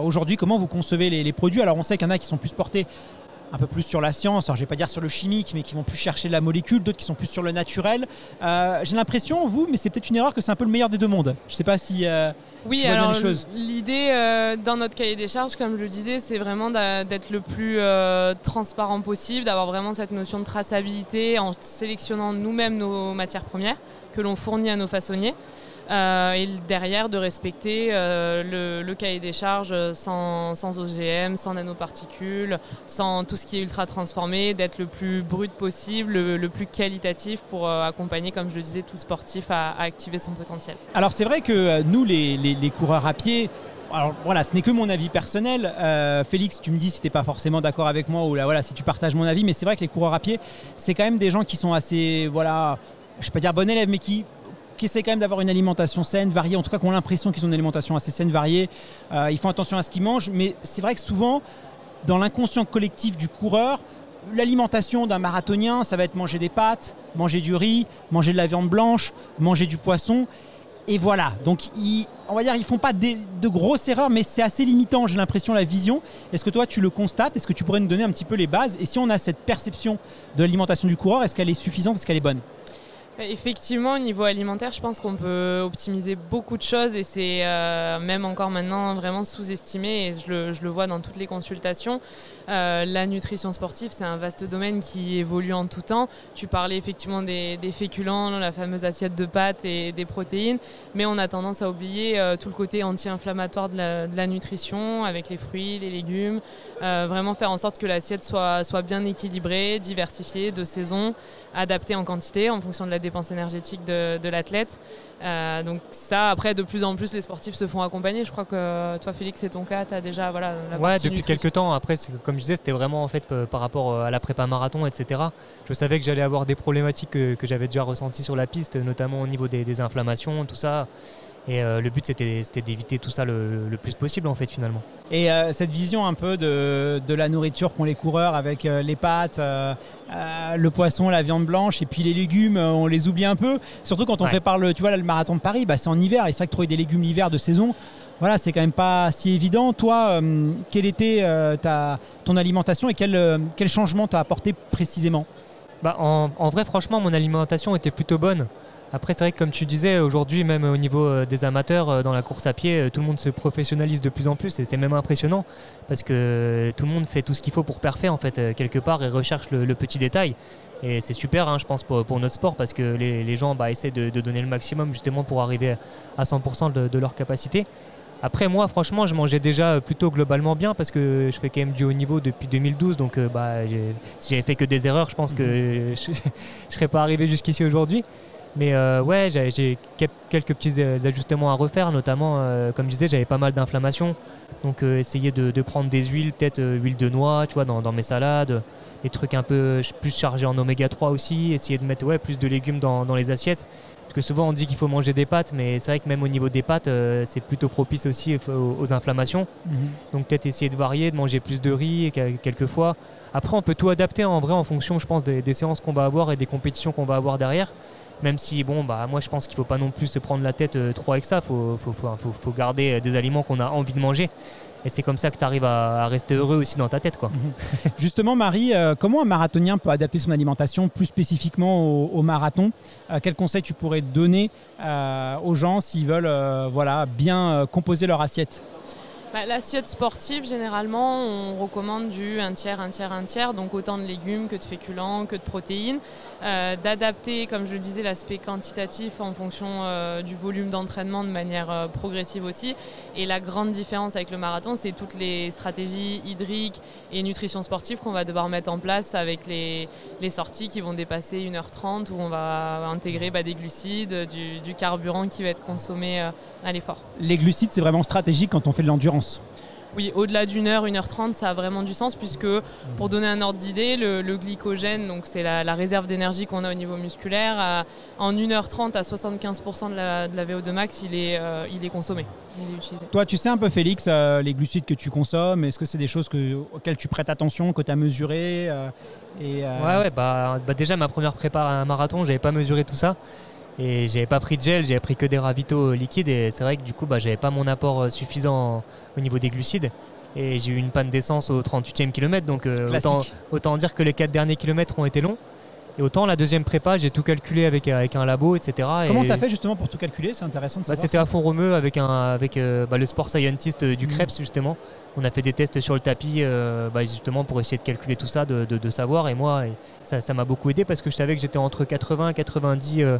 Aujourd'hui, comment vous concevez les, les produits? Alors on sait qu'il y en a qui sont plus portés un peu plus sur la science, alors je vais pas dire sur le chimique, mais qui vont plus chercher la molécule, d'autres qui sont plus sur le naturel. Euh, j'ai l'impression, vous, mais c'est peut-être une erreur que c'est un peu le meilleur des deux mondes. Je sais pas si. Euh, oui, alors l'idée euh, dans notre cahier des charges, comme je le disais, c'est vraiment d'être le plus transparent possible, d'avoir vraiment cette notion de traçabilité en sélectionnant nous-mêmes nos matières premières que l'on fournit à nos façonniers. Euh, et derrière de respecter euh, le, cahier des charges sans, sans, OGM, sans nanoparticules, sans tout ce qui est ultra transformé, d'être le plus brut possible, le, plus qualitatif pour euh, accompagner, comme je le disais, tout sportif à, activer son potentiel. Alors c'est vrai que nous, les, les, coureurs à pied, alors voilà, ce n'est que mon avis personnel. Félix, tu me dis si tu n'es pas forcément d'accord avec moi ou là, voilà, si tu partages mon avis, mais c'est vrai que les coureurs à pied, c'est quand même des gens qui sont assez, voilà, je ne vais pas dire bon élève, mais qui qui essaient quand même d'avoir une alimentation saine, variée, en tout cas qui ont l'impression qu'ils ont une alimentation assez saine, variée. Euh, ils font attention à ce qu'ils mangent, mais c'est vrai que souvent, dans l'inconscient collectif du coureur, l'alimentation d'un marathonien, ça va être manger des pâtes, manger du riz, manger de la viande blanche, manger du poisson. Et voilà, donc on va dire ils font pas de grosses erreurs, mais c'est assez limitant, j'ai l'impression, la vision. Est-ce que toi tu le constates? Est-ce que tu pourrais nous donner un petit peu les bases? Et si on a cette perception de l'alimentation du coureur, est-ce qu'elle est suffisante? Est-ce qu'elle est bonne? Effectivement, au niveau alimentaire, je pense qu'on peut optimiser beaucoup de choses et c'est euh, même encore maintenant vraiment sous-estimé et je le, vois dans toutes les consultations. Euh, la nutrition sportive, c'est un vaste domaine qui évolue en tout temps. Tu parlais effectivement des, féculents, la fameuse assiette de pâtes et des protéines, mais on a tendance à oublier euh, tout le côté anti-inflammatoire de, la, nutrition avec les fruits, les légumes. vraiment faire en sorte que l'assiette soit bien équilibrée, diversifiée, de saison, adaptée en quantité en fonction de la dépenses énergétiques de, l'athlète. Euh, donc ça, après, de plus en plus, les sportifs se font accompagner. Je crois que toi, Félix, c'est ton cas. Tu as déjà voilà, la Ouais, depuis quelques temps. Après, comme je disais, c'était vraiment en fait par rapport euh, à la prépa marathon, etc. Je savais que j'allais avoir des problématiques que, j'avais déjà ressenties sur la piste, notamment au niveau des, inflammations, tout ça. Et euh, le but, c'était c'était d'éviter tout ça le, le plus possible, en fait, finalement. Et euh, cette vision un peu de, de la nourriture qu'ont les coureurs avec euh, les pâtes, euh, euh, le poisson, la viande blanche et puis les légumes, euh, on les oublie un peu. Surtout quand on Ouais. prépare le, tu vois, là, le marathon de Paris, bah, c'est en hiver et c'est vrai que trouver des légumes l'hiver de saison, voilà, c'est quand même pas si évident. Toi, euh, quelle était euh, ta, ton alimentation et quel, euh, quel changement t'as apporté précisément? Bah, en, en vrai, franchement, mon alimentation était plutôt bonne. Après, c'est vrai que comme tu disais, aujourd'hui, même au niveau euh, des amateurs, euh, dans la course à pied, euh, tout le monde se professionnalise de plus en plus et c'est même impressionnant parce que tout le monde fait tout ce qu'il faut pour parfait en fait, quelque part, et recherche le, le petit détail. Et c'est super, hein, je pense, pour, pour notre sport parce que les, les gens bah, essaient de, de donner le maximum justement pour arriver à 100% de, de leur capacité. Après, moi, franchement, je mangeais déjà plutôt globalement bien parce que je fais quand même du haut niveau depuis 2012. Donc, bah, si j'avais fait que des erreurs, je pense que [laughs] je ne serais pas arrivé jusqu'ici aujourd'hui. Mais euh, ouais, j'ai- j'ai quel- quelques petits euh, ajustements à refaire, notamment, euh, comme je disais, j'avais pas mal d'inflammation. Donc, euh, essayer de, de prendre des huiles, peut-être huile de noix, tu vois, dans, dans mes salades, des trucs un peu plus chargés en oméga 3 aussi, essayer de mettre ouais, plus de légumes dans, dans les assiettes. Parce que souvent on dit qu'il faut manger des pâtes, mais c'est vrai que même au niveau des pâtes, c'est plutôt propice aussi aux, aux inflammations. Donc peut-être essayer de varier, de manger plus de riz quel- quelquefois. Après, on peut tout adapter en vrai en fonction, je pense, des, des séances qu'on va avoir et des compétitions qu'on va avoir derrière. Même si, bon, bah, moi je pense qu'il ne faut pas non plus se prendre la tête euh, trop avec ça. Il faut, faut, faut, faut- garder euh, des aliments qu'on a envie de manger. Et c'est comme ça que tu arrives à, rester heureux aussi dans ta tête. Quoi. [laughs] Justement, Marie, euh, comment un marathonien peut adapter son alimentation plus spécifiquement au, marathon? Euh, Quels conseils tu pourrais donner aux gens s'ils veulent voilà, bien composer leur assiette? Bah, L'assiette sportive, généralement, on recommande du un tiers, un tiers, un tiers, donc autant de légumes que de féculents, que de protéines. Euh, D'adapter, comme je le disais, l'aspect quantitatif en fonction euh, du volume d'entraînement de manière euh, progressive aussi. Et la grande différence avec le marathon, c'est toutes les stratégies hydriques et nutrition sportive qu'on va devoir mettre en place avec les, sorties qui vont dépasser 1h30 où on va intégrer bah, des glucides, du, carburant qui va être consommé à l'effort. Les glucides, c'est vraiment stratégique quand on fait de l'endurance. Oui, au-delà d'une heure, une heure trente, ça a vraiment du sens puisque, pour donner un ordre d'idée, le, le glycogène, donc c'est la, la réserve d'énergie qu'on a au niveau musculaire, à- en 1h30 à 75% de la, de la VO2 max, il est, euh, il est consommé. Il est utilisé. Toi, tu sais un peu, Félix, euh, les glucides que tu consommes, est-ce que c'est des choses que- auxquelles tu prêtes attention, que tu as mesurées euh, et, euh, Ouais, ouais, bah, bah déjà ma première prépa à un marathon, j'avais pas mesuré tout ça. Et j'avais pas pris de gel, j'avais pris que des ravitaux euh, liquides. Et c'est vrai que du coup, bah, j'avais pas mon apport euh, suffisant au niveau des glucides. Et j'ai eu une panne d'essence au 38e kilomètre. Donc euh, autant, autant dire que les quatre derniers kilomètres ont été longs. Et autant la deuxième prépa, j'ai tout calculé avec, avec un labo, etc. Comment Et- tu as fait justement pour tout calculer? C'est intéressant de bah, savoir. C'était à fond romeux avec, un, avec euh, bah, le sport scientist du Mhm. Krebs justement. On a fait des tests sur le tapis euh, bah, justement pour essayer de calculer tout ça, de, de- de savoir. Et moi, et ça ça m'a beaucoup aidé parce que je savais que j'étais entre 80 et 90 euh,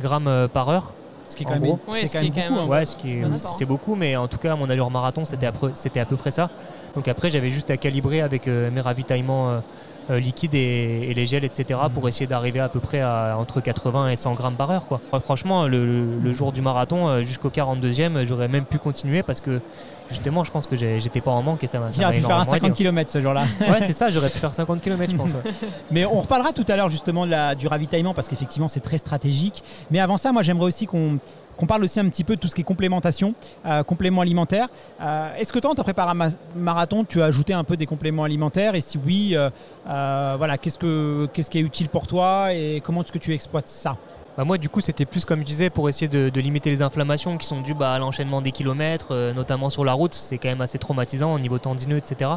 grammes euh, par heure. Ce qui est en quand même, c'est quand qui même est quand beaucoup. Ouais, ce qui c'est beaucoup, mais en tout cas, mon allure marathon, c'était à, peu- c'était à peu près ça. Donc après, j'avais juste à calibrer avec euh, mes ravitaillements euh, euh, liquides et, et les gels, etc., pour essayer d'arriver à peu près à entre 80 et 100 grammes par heure. Quoi. Fr- Franchement, le, jour du marathon, euh, jusqu'au 42e, j'aurais même pu continuer parce que justement, je pense que j'étais pas en manque et ça m'a ça Tu m'a aurais pu faire un énormément 50 aidé. km ce jour-là. Ouais, c'est ça, j'aurais pu faire 50 km, je pense. ouais. [laughs] Mais on reparlera tout à l'heure justement de la- du ravitaillement parce qu'effectivement c'est très stratégique. Mais avant ça, moi j'aimerais aussi qu'on qu'on parle aussi un petit peu de tout ce qui est complémentation, euh, compléments alimentaires. Euh, Est-ce que toi, dans ta préparation ma- marathon, tu as ajouté un peu des compléments alimentaires? Et si oui, euh, euh, voilà, qu'est-ce, que, qu'est-ce qui est utile pour toi et comment est-ce que tu exploites ça? Bah moi du coup c'était plus comme je disais pour essayer de, limiter les inflammations qui sont dues bah, à l'enchaînement des kilomètres, euh, notamment sur la route, c'est quand même assez traumatisant au niveau tendineux, etc.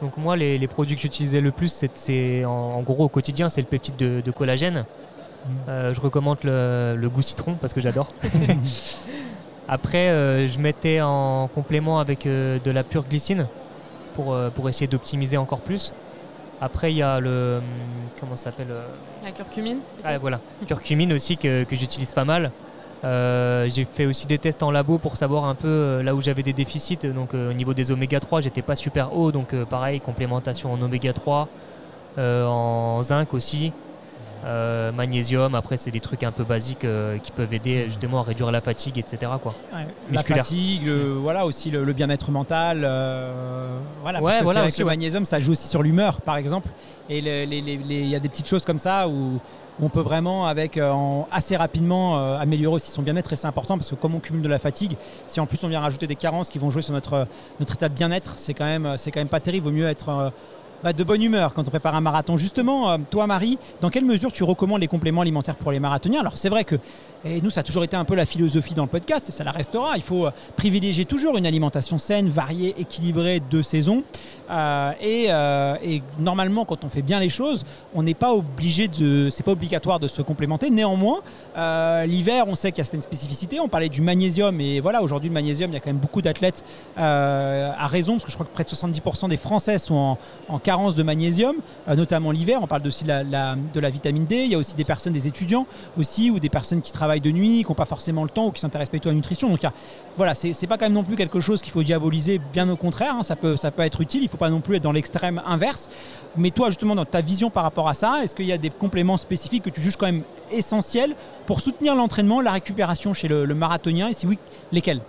Donc moi les, produits que j'utilisais le plus c'est, en, en gros au quotidien c'est le peptide de, de collagène. Euh, je recommande le, le goût citron parce que j'adore. [laughs] Après euh, je mettais en complément avec euh, de la pure glycine pour, euh, pour essayer d'optimiser encore plus. Après il y a le... hum, Comment ça s'appelle La curcumine ah, voilà, [laughs] curcumine aussi que, que j'utilise pas mal. Euh, j'ai fait aussi des tests en labo pour savoir un peu là où j'avais des déficits. Donc euh, au niveau des oméga 3, j'étais pas super haut. Donc euh, pareil, complémentation en oméga 3, euh, en zinc aussi. Euh, magnésium. Après, c'est des trucs un peu basiques euh, qui peuvent aider justement à réduire la fatigue, etc. Quoi. La fatigue, voilà aussi le, bien-être mental. voilà, parce que voilà, le magnésium, ça joue aussi sur l'humeur, par exemple. Et il y a des petites choses comme ça où on peut vraiment, avec assez rapidement, améliorer aussi son bien-être. Et c'est important parce que comme on cumule de la fatigue, si en plus on vient rajouter des carences qui vont jouer sur notre, notre état de bien-être, c'est quand même, c'est quand même pas terrible. Vaut mieux être bah, de bonne humeur quand on prépare un marathon. Justement, euh, toi Marie, dans quelle mesure tu recommandes les compléments alimentaires pour les marathoniens? Alors c'est vrai que et nous, ça a toujours été un peu la philosophie dans le podcast et ça la restera. Il faut euh, privilégier toujours une alimentation saine, variée, équilibrée de saison. Euh, et, normalement, quand on fait bien les choses, on n'est pas obligé de. C'est pas obligatoire de se complémenter. Néanmoins, l'hiver, on sait qu'il y a certaines spécificités. On parlait du magnésium et voilà, aujourd'hui, le magnésium, il y a quand même beaucoup d'athlètes à raison parce que je crois que près de 70% des Français sont en, en de magnésium, euh, notamment l'hiver. On parle aussi de la, de la, vitamine D. Il y a aussi des personnes, des étudiants aussi, ou des personnes qui travaillent de nuit, qui n'ont pas forcément le temps ou qui s'intéressent pas à la nutrition. Donc voilà, c'est pas quand même non plus quelque chose qu'il faut diaboliser, bien au contraire. Hein. ça, peut, ça peut être utile. Il ne faut pas non plus être dans l'extrême inverse. Mais toi, justement, dans ta vision par rapport à ça, est-ce qu'il y a des compléments spécifiques que tu juges quand même essentiels pour soutenir l'entraînement, la récupération chez le marathonien? Et si oui, lesquels?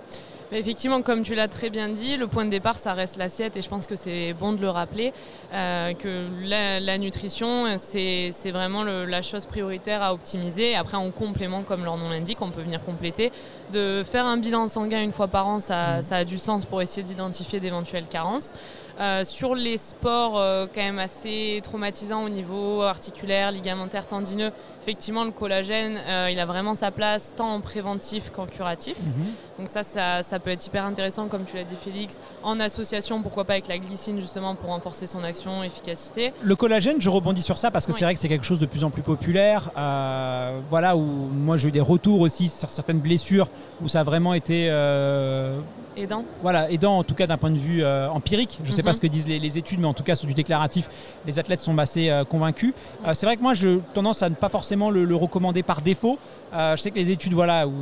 Effectivement, comme tu l'as très bien dit, le point de départ, ça reste l'assiette et je pense que c'est bon de le rappeler, euh, que la, nutrition, c'est vraiment la chose prioritaire à optimiser. Après, en complément, comme leur nom l'indique, on peut venir compléter. De faire un bilan sanguin une fois par an, ça, mmh. a du sens pour essayer d'identifier d'éventuelles carences. Euh, sur les sports euh, quand même assez traumatisants au niveau articulaire, ligamentaire, tendineux, effectivement le collagène, il a vraiment sa place tant en préventif qu'en curatif. Mmh. Donc ça, ça, peut être hyper intéressant, comme tu l'as dit Félix, en association, pourquoi pas avec la glycine justement pour renforcer son action, efficacité. Le collagène, je rebondis sur ça parce que c'est vrai que c'est quelque chose de plus en plus populaire. Euh, voilà, où moi j'ai eu des retours aussi sur certaines blessures où ça a vraiment été... Euh, aidant Voilà, aidant en tout cas d'un point de vue euh, empirique. Je ne sais pas ce que disent les, études, mais en tout cas sur du déclaratif, les athlètes sont assez convaincus. c'est vrai que moi j'ai tendance à ne pas forcément le recommander par défaut. je sais que les études, voilà, où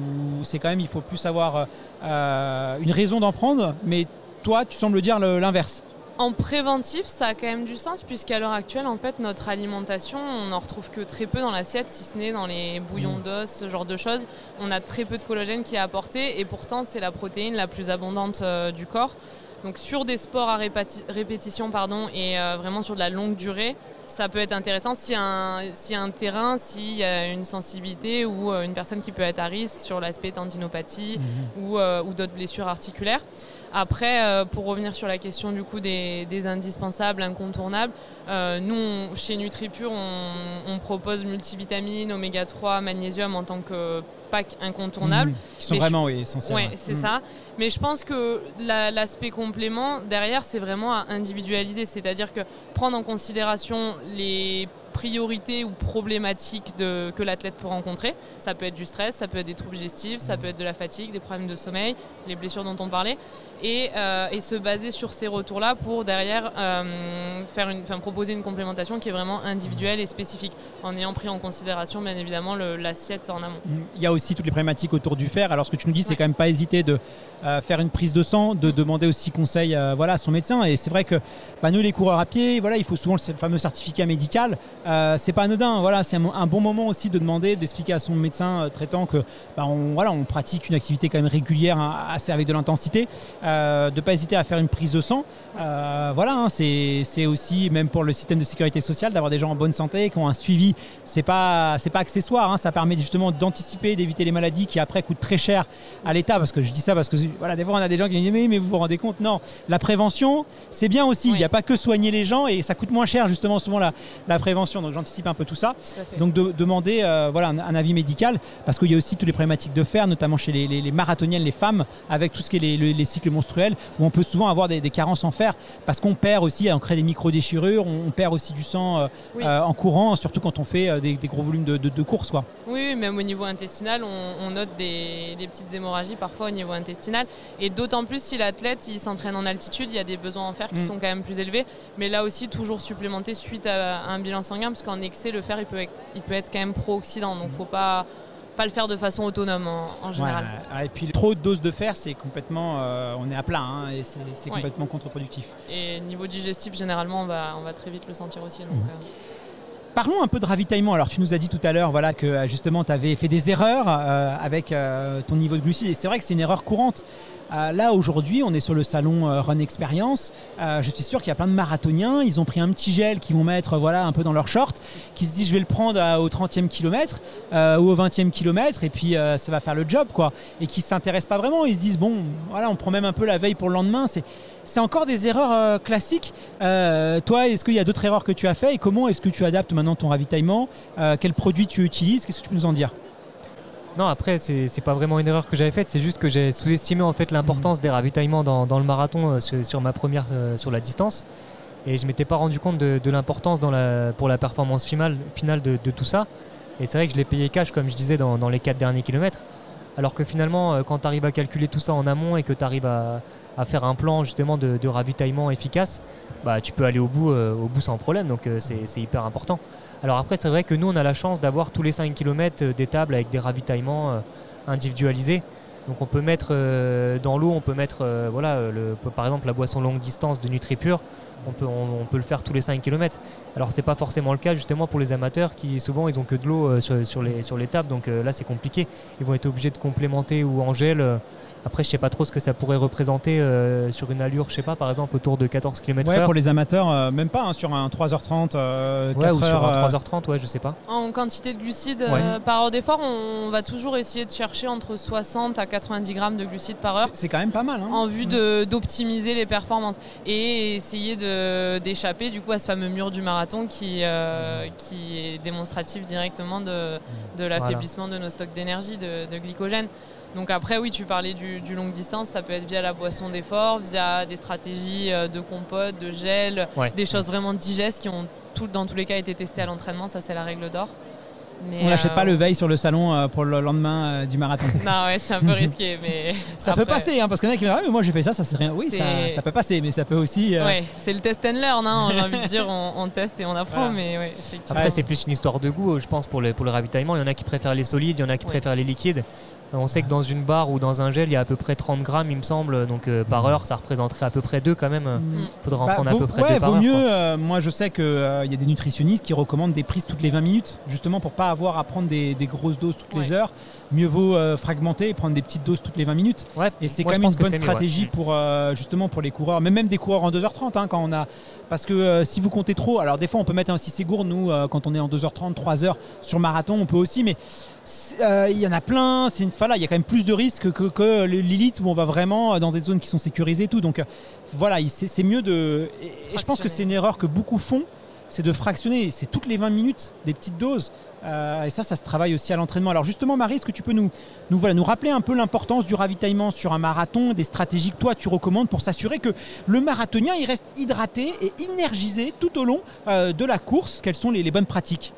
c'est quand même, il faut plus avoir euh, une raison d'en prendre, mais toi, tu sembles dire l'inverse. En préventif, ça a quand même du sens, puisqu'à l'heure actuelle, en fait, notre alimentation, on n'en retrouve que très peu dans l'assiette, si ce n'est dans les bouillons mmh. d'os, ce genre de choses. On a très peu de collagène qui est apporté, et pourtant, c'est la protéine la plus abondante euh, du corps. Donc sur des sports à répétition pardon, et euh, vraiment sur de la longue durée, ça peut être intéressant s'il y, a un terrain, s'il y a une sensibilité ou euh, une personne qui peut être à risque sur l'aspect tendinopathie mhm. euh, ou, d'autres blessures articulaires. Après, pour revenir sur la question du coup des, indispensables, incontournables, nous chez NutriPure, on, propose multivitamines, oméga 3, magnésium en tant que pack incontournable. Mhm. qui sont vraiment essentiels. Oui, c'est mhm. ça. Mais je pense que l'aspect complément, derrière, c'est vraiment à individualiser. C'est-à-dire que prendre en considération les priorités ou problématiques de, que l'athlète peut rencontrer. Ça peut être du stress, ça peut être des troubles digestifs, ça peut être de la fatigue, des problèmes de sommeil, les blessures dont on parlait. Et, euh, et se baser sur ces retours-là pour derrière euh, faire une, proposer une complémentation qui est vraiment individuelle et spécifique, en ayant pris en considération bien évidemment l'assiette en amont. Il y a aussi toutes les problématiques autour du fer. Alors ce que tu nous dis, c'est quand même pas hésiter de euh, faire une prise de sang, de demander aussi conseil voilà, à son médecin. Et c'est vrai que bah, nous, les coureurs à pied, voilà, il faut souvent le fameux certificat médical. Euh, c'est pas anodin. Voilà, c'est un, bon moment aussi de demander, d'expliquer à son médecin euh, traitant que bah, voilà, on pratique une activité quand même régulière, hein, assez avec de l'intensité, euh, de pas hésiter à faire une prise de sang. voilà, hein, c'est aussi même pour le système de sécurité sociale d'avoir des gens en bonne santé qui ont un suivi. C'est pas pas accessoire. Hein. ça permet justement d'anticiper, d'éviter les maladies qui après coûtent très cher à l'État. Parce que je dis ça parce que voilà, des fois on a des gens qui disent mais, mais vous vous rendez compte? Non, la prévention c'est bien aussi. Il n'y a pas que soigner les gens et ça coûte moins cher justement souvent la, la prévention donc j'anticipe un peu tout ça. donc de, demander euh, voilà, un, avis médical, parce qu'il y a aussi toutes les problématiques de fer, notamment chez les, marathoniennes, les femmes, avec tout ce qui est les, cycles menstruels, où on peut souvent avoir des, carences en fer, parce qu'on perd aussi, on crée des micro-déchirures, on, perd aussi du sang euh, euh, en courant, surtout quand on fait des, gros volumes de, de, courses. Quoi. Oui, même au niveau intestinal, on, note des, petites hémorragies parfois au niveau intestinal, et d'autant plus si l'athlète il s'entraîne en altitude, il y a des besoins en fer qui mm. sont quand même plus élevés, mais là aussi toujours supplémenté suite à un bilan sanguin parce qu'en excès, le fer, il peut, être, il peut être quand même pro-oxydant. Donc, il ne faut pas, pas le faire de façon autonome en, général. et puis, trop de doses de fer, c'est complètement. Euh, on est à plat hein, et c'est complètement contre-productif. Et niveau digestif, généralement, on va, on va très vite le sentir aussi. Donc, mhm. euh, Parlons un peu de ravitaillement. Alors, tu nous as dit tout à l'heure voilà, que justement, tu avais fait des erreurs avec ton niveau de glucides. Et c'est vrai que c'est une erreur courante. Euh, là, aujourd'hui, on est sur le salon euh, Run Experience. Euh, je suis sûr qu'il y a plein de marathoniens. Ils ont pris un petit gel qu'ils vont mettre voilà, un peu dans leur short, qui se dit je vais le prendre au 30e kilomètre ou au 20e kilomètre et puis ça va faire le job. quoi. Et qui ne s'intéressent pas vraiment. Ils se disent bon, voilà, on prend même un peu la veille pour le lendemain. C'est encore des erreurs classiques. toi, est-ce qu'il y a d'autres erreurs que tu as fait et comment est-ce que tu adaptes maintenant ton ravitaillement? Quels produits tu utilises? Qu'est-ce que tu peux nous en dire? Non, après, c'est pas vraiment une erreur que j'avais faite, c'est juste que j'ai sous-estimé en fait l'importance des ravitaillements dans, le marathon euh, sur, ma première euh, sur la distance. Et je m'étais pas rendu compte de, l'importance pour la performance finale, finale de, tout ça. Et c'est vrai que je l'ai payé cash, comme je disais, dans, les 4 derniers kilomètres. Alors que finalement, euh, quand tu arrives à calculer tout ça en amont et que tu arrives à, faire un plan justement de, ravitaillement efficace, bah, tu peux aller au bout, au bout sans problème. Donc c'est hyper important. Alors après, c'est vrai que nous, on a la chance d'avoir tous les 5 km euh, des tables avec des ravitaillements euh, individualisés. Donc on peut mettre euh, dans l'eau, on peut mettre voilà, par exemple la boisson longue distance de NutriPure, on peut, on, peut le faire tous les 5 km. Alors c'est pas forcément le cas justement pour les amateurs qui souvent ils ont que de l'eau sur, sur les tables, donc là c'est compliqué. Ils vont être obligés de complémenter ou en gel après, je sais pas trop ce que ça pourrait représenter euh, sur une allure, je sais pas, par exemple autour de 14 km/h. Ouais, pour les amateurs, euh, même pas hein, sur un 3h30, 4 euh, ouais, ou sur un 3h30, ouais, je sais pas. En quantité de glucides par heure d'effort, on va toujours essayer de chercher entre 60 à 90 grammes de glucides par heure. C'est quand même pas mal. Hein. En vue d'optimiser les performances et essayer d'échapper du coup à ce fameux mur du marathon qui, qui est démonstratif directement de, de l'affaiblissement de nos stocks d'énergie, de, de glycogène. Donc après, oui, tu parlais du, longue distance, ça peut être via la boisson d'effort, via des stratégies euh, de compote, de gel, des choses vraiment digestes qui ont tout, dans tous les cas été testées à l'entraînement, ça c'est la règle d'or. on n'achète pas le euh, veille sur le salon euh, pour le lendemain du marathon. [laughs] non, ouais, c'est un peu risqué, mais [laughs] ça peut passer, hein, parce qu'il y en a qui me disent ah, mais moi j'ai fait ça, ça c'est rien. Oui, ça, peut passer, mais ça peut aussi. Ouais, c'est le test and learn. Hein, on a envie de dire, on, teste et on apprend, mais ouais, Après, c'est plus une histoire de goût, je pense, pour le, pour le ravitaillement. Il y en a qui préfèrent les solides, il y en a qui préfèrent les liquides. On sait que dans une barre ou dans un gel, il y a à peu près 30 grammes, il me semble. Donc euh, par heure, ça représenterait à peu près 2 quand même. Il mm. faudra en bah, prendre à peu près ouais, par vaut mieux. Euh, moi, je sais qu'il euh, y a des nutritionnistes qui recommandent des prises toutes les 20 minutes, justement pour pas avoir à prendre des, grosses doses toutes les heures. Mieux vaut fragmenter et prendre des petites doses toutes les 20 minutes. et c'est quand même une bonne stratégie pour justement pour les coureurs, mais même des coureurs en 2h30 hein, quand on a. Parce que si vous comptez trop, alors des fois on peut mettre un 6 Ségour, nous, quand on est en 2h30, 3h sur marathon, on peut aussi, mais il y en a plein. C'est une, il y a quand même plus de risques que, que, l'élite où on va vraiment dans des zones qui sont sécurisées et tout. Donc voilà, c'est mieux de. Et, je pense que c'est une erreur que beaucoup font, c'est de fractionner. C'est toutes les 20 minutes des petites doses. Euh, et ça, ça se travaille aussi à l'entraînement. Alors justement, Marie, est-ce que tu peux nous, nous, voilà, nous rappeler un peu l'importance du ravitaillement sur un marathon, des stratégies que toi tu recommandes pour s'assurer que le marathonien il reste hydraté et énergisé tout au long euh, de la course? Quelles sont les bonnes pratiques?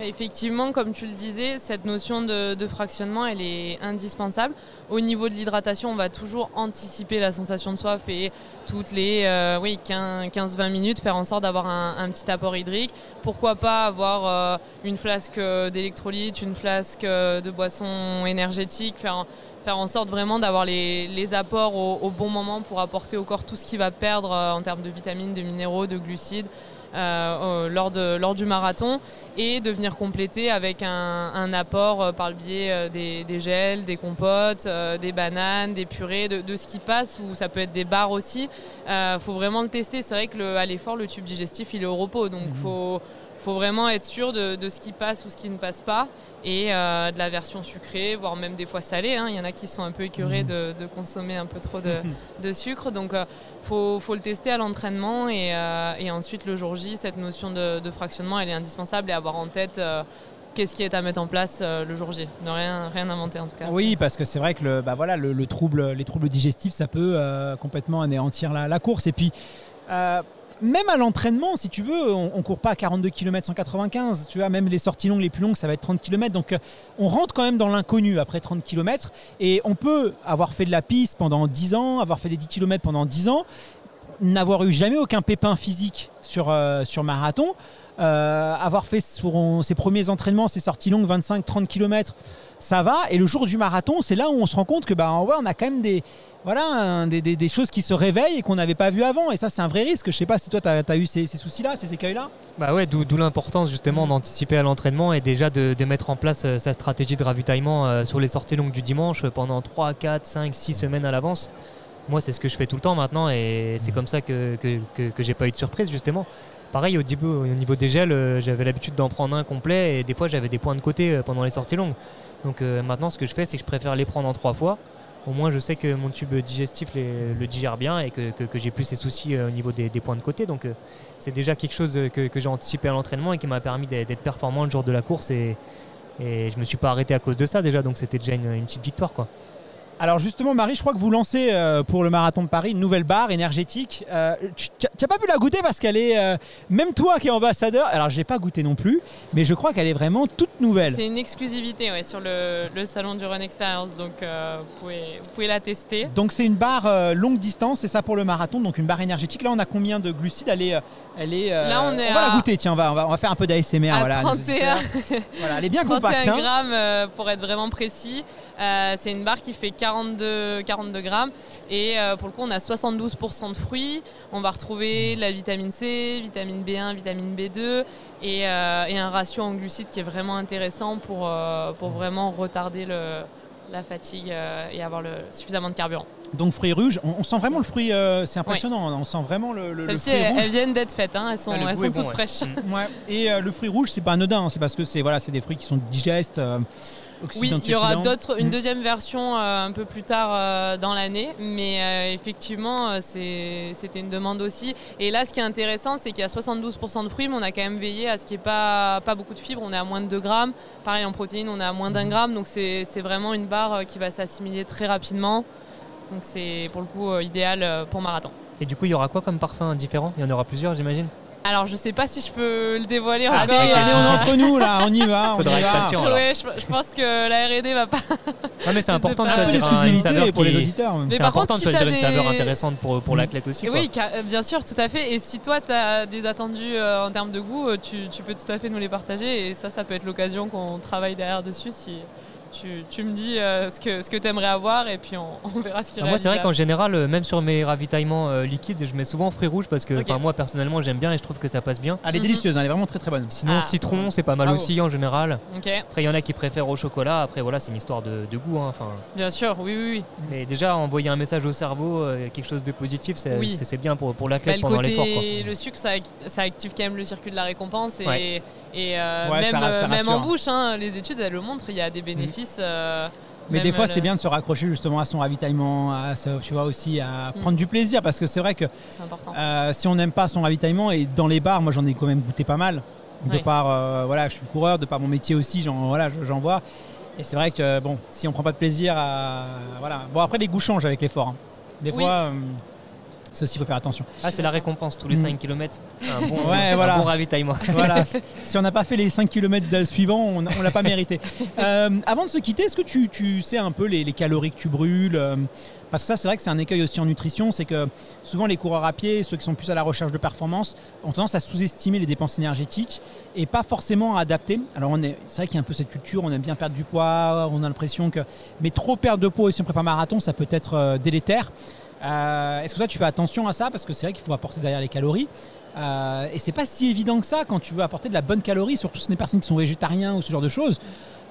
Effectivement, comme tu le disais, cette notion de, fractionnement, elle est indispensable. Au niveau de l'hydratation, on va toujours anticiper la sensation de soif et toutes les euh, oui, 15-20 minutes faire en sorte d'avoir un, petit apport hydrique. Pourquoi pas avoir euh, une flasque d'électrolyte, une flasque de boisson énergétique, faire, en sorte vraiment d'avoir les, apports au, bon moment pour apporter au corps tout ce qu'il va perdre euh, en termes de vitamines, de minéraux, de glucides. Euh, lors, de, lors du marathon et de venir compléter avec un, apport euh, par le biais euh, des, gels, des compotes, des bananes, des purées, de, ce qui passe ou ça peut être des barres aussi. Il faut vraiment le tester. C'est vrai que à l'effort, le tube digestif, il est au repos. Donc il mhm. faut faut vraiment être sûr de, ce qui passe ou ce qui ne passe pas et de la version sucrée, voire même des fois salée. Hein. Il y en a qui sont un peu écœurés mhm. de, consommer un peu trop de, [laughs] sucre. Donc faut, faut le tester à l'entraînement euh, et, ensuite le jour J, cette notion de, fractionnement, elle est indispensable et avoir en tête euh, qu'est-ce qui est à mettre en place euh, le jour J. Ne rien, rien inventer en tout cas. Oui, parce que c'est vrai que le, bah voilà, le, trouble, les troubles digestifs, ça peut complètement anéantir la, la, course. Et puis même à l'entraînement, si tu veux, on, ne court pas à 42 km 195. Tu vois, même les sorties longues les plus longues, ça va être 30 km. Donc, euh, on rentre quand même dans l'inconnu après 30 km. Et on peut avoir fait de la piste pendant 10 ans, avoir fait des 10 km pendant 10 ans. N'avoir eu jamais aucun pépin physique sur, euh, sur marathon, euh, avoir fait son- ses premiers entraînements, ses sorties longues, 25-30 km, ça va. Et le jour du marathon, c'est là où on se rend compte que bah, ouais, on a quand même des, voilà, un- des, des- des choses qui se réveillent et qu'on n'avait pas vu avant. Et ça, c'est un vrai risque. Je sais pas si toi, tu as, eu ces, ces soucis-là, ces écueils-là. Bah ouais, d'où l'importance justement d'anticiper à l'entraînement et déjà de, de mettre en place euh, sa stratégie de ravitaillement sur les sorties longues du dimanche pendant 3, 4, 5, 6 semaines à l'avance. Moi, c'est ce que je fais tout le temps maintenant et c'est comme ça que, que, que, que j'ai pas eu de surprise justement. Pareil, au, début, au niveau des gels, euh, j'avais l'habitude d'en prendre un complet et des fois j'avais des points de côté euh, pendant les sorties longues. Donc euh, maintenant, ce que je fais, c'est que je préfère les prendre en trois fois. Au moins, je sais que mon tube digestif les- le digère bien et que, que, que j'ai plus ces soucis euh, au niveau des, des points de côté. Donc, euh, c'est déjà quelque chose que, que j'ai anticipé à l'entraînement et qui m'a permis d'être performant le jour de la course. Et, et je me suis pas arrêté à cause de ça déjà. Donc, c'était déjà une, une petite victoire. Quoi. Alors justement, Marie, je crois que vous lancez euh, pour le marathon de Paris une nouvelle barre énergétique. Euh, tu n'as pas pu la goûter parce qu'elle est, euh, même toi qui es ambassadeur, alors je l'ai pas goûté non plus, mais je crois qu'elle est vraiment toute nouvelle. C'est une exclusivité ouais, sur le, le salon du Run Experience, donc vous, pouvez, vous pouvez la tester. Donc c'est une barre longue distance, c'est ça pour le marathon, donc une barre énergétique. Là, on a combien de glucides? Elle est, elle est. Là, on est va la goûter. Tiens, on va, on va, on va faire un peu d'ASMR. voilà, à nos 31, auditeurs. Voilà, elle est bien 31 [laughs] compacte. hein. grammes pour être vraiment précis. C'est une barre qui fait 42, 42 grammes et euh, pour le coup on a 72% de fruits. On va retrouver de la vitamine C, vitamine B1, vitamine B2 et, euh, et un ratio en glucides qui est vraiment intéressant pour, euh, pour vraiment retarder le- la fatigue euh, et avoir le, suffisamment de carburant. Donc fruits rouges, on, on sent vraiment le fruit. euh, c'est impressionnant. On sent vraiment le, le- le Celles-ci fruit elles, rouge. elles viennent d'être faites, hein, elles sont, Ah, elles sont bon, toutes ouais. fraîches. Ouais. Et euh, le fruit rouge, c'est pas anodin. hein, c'est parce que c'est voilà, c'est des fruits qui sont digestes. euh, Oui, il y aura d'autres, une Mm. deuxième version euh, un peu plus tard euh, dans l'année, mais euh, effectivement, c'était une demande aussi. Et là, ce qui est intéressant, c'est qu'il y a 72% de fruits, mais on a quand même veillé à ce qu'il n'y ait pas, pas beaucoup de fibres. On est à moins de 2 grammes. Pareil, en protéines, on est à moins d'un Mhm. gramme, donc c'est vraiment une barre qui va s'assimiler très rapidement. Donc c'est pour le coup idéal pour marathon. Et du coup, il y aura quoi comme parfum différent? Il y en aura plusieurs, j'imagine? Alors, je sais pas si je peux le dévoiler Allez, encore. allez, on est euh, entre nous là, [laughs] on y va. on Faudra y être va. patient. alors. Ouais, je, je pense que la R&D va pas. Ah, mais [laughs] c'est important de choisir un- une saveur pour les auditeurs. Mais C'est par important contre, de si choisir une saveur intéressante pour, pour l'athlète aussi. quoi. Oui, euh, bien sûr, tout à fait. Et si toi, tu as des attendus euh, en termes de goût, euh, tu, tu peux tout à fait nous les partager. Et ça, ça peut être l'occasion qu'on travaille derrière dessus si tu, tu me dis euh, ce que, ce que tu aimerais avoir et puis on, [laughs] on verra ce qui Ah, moi, c'est vrai qu'en général, euh, même sur mes ravitaillements euh, liquides, je mets souvent fruits rouges parce que moi, personnellement, j'aime bien et je trouve que ça passe bien. Elle est Mhm. délicieuse, hein, elle est vraiment très très bonne. Sinon, Ah. citron, c'est pas mal Bravo. aussi en général. Après, il y en a qui préfèrent au chocolat. Après, voilà, c'est une histoire de, de goût. hein, enfin. bien sûr, oui, oui, oui. Mais déjà, envoyer un message au cerveau, euh, quelque chose de positif, c'est Oui. c'est- c'est bien pour, pour Bah, l'athlète le pendant l'effort. le sucre, ça, ça active quand même le circuit de la récompense et, Ouais. et euh, Ouais, même, ça ra- ça même en bouche, hein, les études elles le montrent, il y a des bénéfices. Euh, Mais des fois, le- c'est bien de se raccrocher justement à son ravitaillement, à ce- tu vois aussi à Mm. prendre du plaisir parce que c'est vrai que important. euh, si on n'aime pas son ravitaillement et dans les bars, moi j'en ai quand même goûté pas mal. De Ouais. par euh, voilà, je suis coureur, de par mon métier aussi, j'en voilà, j'en vois. Et c'est vrai que bon, si on prend pas de plaisir à voilà. Bon après les goûts changent avec l'effort. hein. Des Oui. fois, euh, ça aussi il faut faire attention. Ah, c'est la récompense tous les Mm. 5 km. Un bon, Ouais, un voilà. bon ravitaillement. [laughs] voilà. si on n'a pas fait les 5 km suivants, on ne l'a pas mérité. Euh, avant de se quitter, est-ce que tu, tu sais un peu les, les calories que tu brûles euh, Parce que ça, c'est vrai que c'est un écueil aussi en nutrition, c'est que souvent les coureurs à pied, ceux qui sont plus à la recherche de performance, ont tendance à sous-estimer les dépenses énergétiques et pas forcément à adapter. Alors on est, c'est vrai qu'il y a un peu cette culture, on aime bien perdre du poids, on a l'impression que, mais trop perdre de poids aussi on prépare marathon, ça peut être euh, délétère. Euh, Est-ce que toi tu fais attention à ça? Parce que c'est vrai qu'il faut apporter derrière les calories. Euh, et c'est pas si évident que ça quand tu veux apporter de la bonne calorie, surtout si des personnes qui sont végétariens ou ce genre de choses.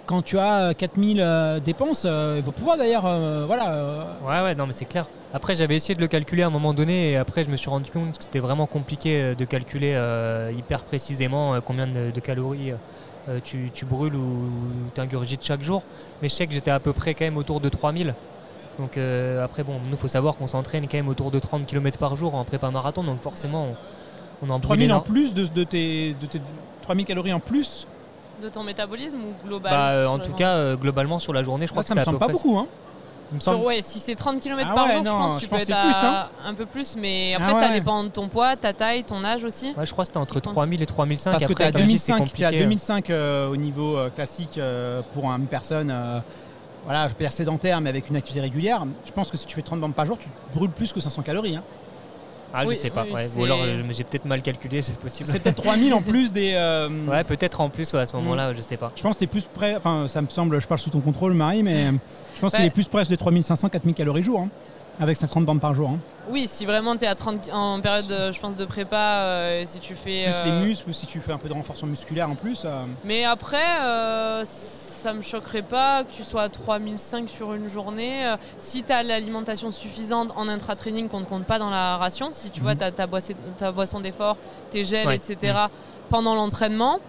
Quand tu as euh, 4000 euh, dépenses, il faut pouvoir d'ailleurs, voilà. Ouais, ouais, non, mais c'est clair. Après, j'avais essayé de le calculer à un moment donné et après, je me suis rendu compte que c'était vraiment compliqué de calculer hyper précisément combien de, calories tu, tu brûles ou tu ingurgites chaque jour. Mais je sais que j'étais à peu près quand même autour de 3000. Donc euh, après, bon, nous, il faut savoir qu'on s'entraîne quand même autour de 30 km par jour en prépa marathon. Donc forcément, on, on en brûle 3000 en plus de, de tes, de tes 3000 calories en plus, De ton métabolisme ou global Bah, euh, en tout journée cas, euh, globalement, sur la journée, je crois ça que me c'était à semble pas beaucoup. Hein. me Sur- ouais, si c'est 30 km Ah par ouais, jour, je pense que tu peux être que plus, à un peu plus, mais Ah après ça dépend de ton poids, ta taille, ton âge aussi. Ouais, je crois que c'était entre Je pense. 3000 et 3005. Parce que tu Après, es à comme je dis, c'est 2005, t'es à compliqué, euh. 2005 euh, au niveau classique euh, pour une personne euh, voilà, je peux dire sédentaire mais avec une activité régulière. Je pense que si tu fais 30 bandes par jour, tu brûles plus que 500 calories. hein. Ah, Oui, je sais pas. oui, ouais. Ou alors euh, j'ai peut-être mal calculé, c'est possible. C'est peut-être 3000 en plus des. [laughs] euh, Ouais, peut-être en plus ouais, à ce moment-là, je sais pas. Je pense que t'es plus près. Enfin, ça me semble, je parle sous ton contrôle, Marie, mais euh, je pense qu'il est plus près des 3500, 4000 calories jour. hein, avec 50 bandes par jour. hein. Oui, si vraiment tu es à 30, en période, de- je pense, de prépa, euh, si tu fais. Plus euh, les muscles, ou si tu fais un peu de renforcement musculaire en plus. euh, Mais après, euh, ça me choquerait pas que tu sois à 3005 sur une journée. Euh, si tu as l'alimentation suffisante en intra-training qu'on ne compte pas dans la ration, si tu vois Mhm. tu as ta, boisson d'effort, tes gels, Ouais. etc., pendant l'entraînement,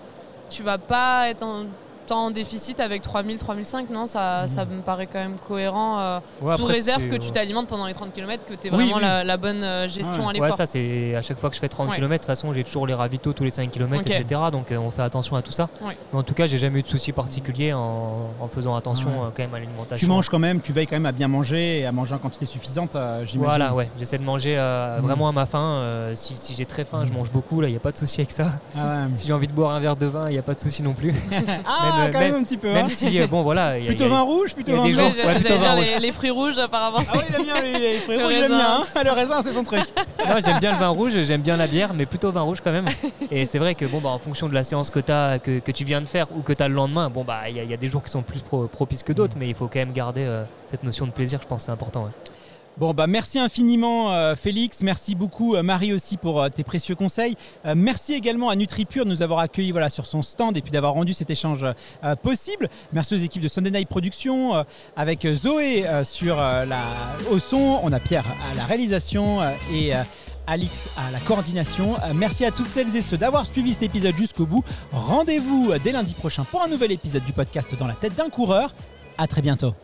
tu vas pas être en, tant en déficit avec 3000, 3005. Non, ça, ça me paraît quand même cohérent. euh, Ouais, sous après, réserve que tu t'alimentes pendant les 30 km, que tu Oui, vraiment oui. La, la bonne euh, gestion Ouais. à Ouais, l'effort. ça c'est à chaque fois que je fais 30 Ouais. km, de toute façon j'ai toujours les ravitaux tous les 5 km, etc. Donc euh, on fait attention à tout ça. Ouais. Mais en tout cas, j'ai jamais eu de soucis particuliers en, en faisant attention Ouais. euh, quand même à l'alimentation. Tu manges quand même, tu veilles quand même à bien manger et à manger en quantité suffisante, euh, j'imagine. Voilà, ouais. J'essaie de manger euh, Mhm. vraiment à ma faim. Euh, si si j'ai très faim, je mange beaucoup. Là, il n'y a pas de souci avec ça. Ah, ouais. [laughs] Si j'ai envie de boire un verre de vin, il n'y a pas de souci non plus. [laughs] Ah, Même, quand même- même un petit peu. hein. Même si, euh, bon, voilà. il y a- Plutôt il y a- vin rouge, plutôt vin blanc. plutôt dire vin les, les fruits rouges, apparemment. Ah oui, il aime bien les, les fruits [laughs] Le rouges, bien. hein. Le raisin, c'est son truc. [laughs] Non, j'aime bien le vin rouge, j'aime bien la bière, mais plutôt vin rouge quand même. Et c'est vrai que bon, bah, en fonction de la séance que, as, que, que tu viens de faire ou que tu as le lendemain, bon, bah, il y, a- il y a des jours qui sont plus pro- propices que d'autres, mais il faut quand même garder euh, cette notion de plaisir, je pense c'est important. ouais. Bon, bah merci infiniment euh, Félix, merci beaucoup euh, Marie aussi pour euh, tes précieux conseils. Merci également à NutriPure de nous avoir accueillis voilà, sur son stand et puis d'avoir rendu cet échange possible. Merci aux équipes de Sunday Night Productions, avec Zoé sur la, au son, on a Pierre à la réalisation et Alix à la coordination. Merci à toutes celles et ceux d'avoir suivi cet épisode jusqu'au bout. Rendez-vous dès lundi prochain pour un nouvel épisode du podcast Dans la tête d'un coureur. À très bientôt.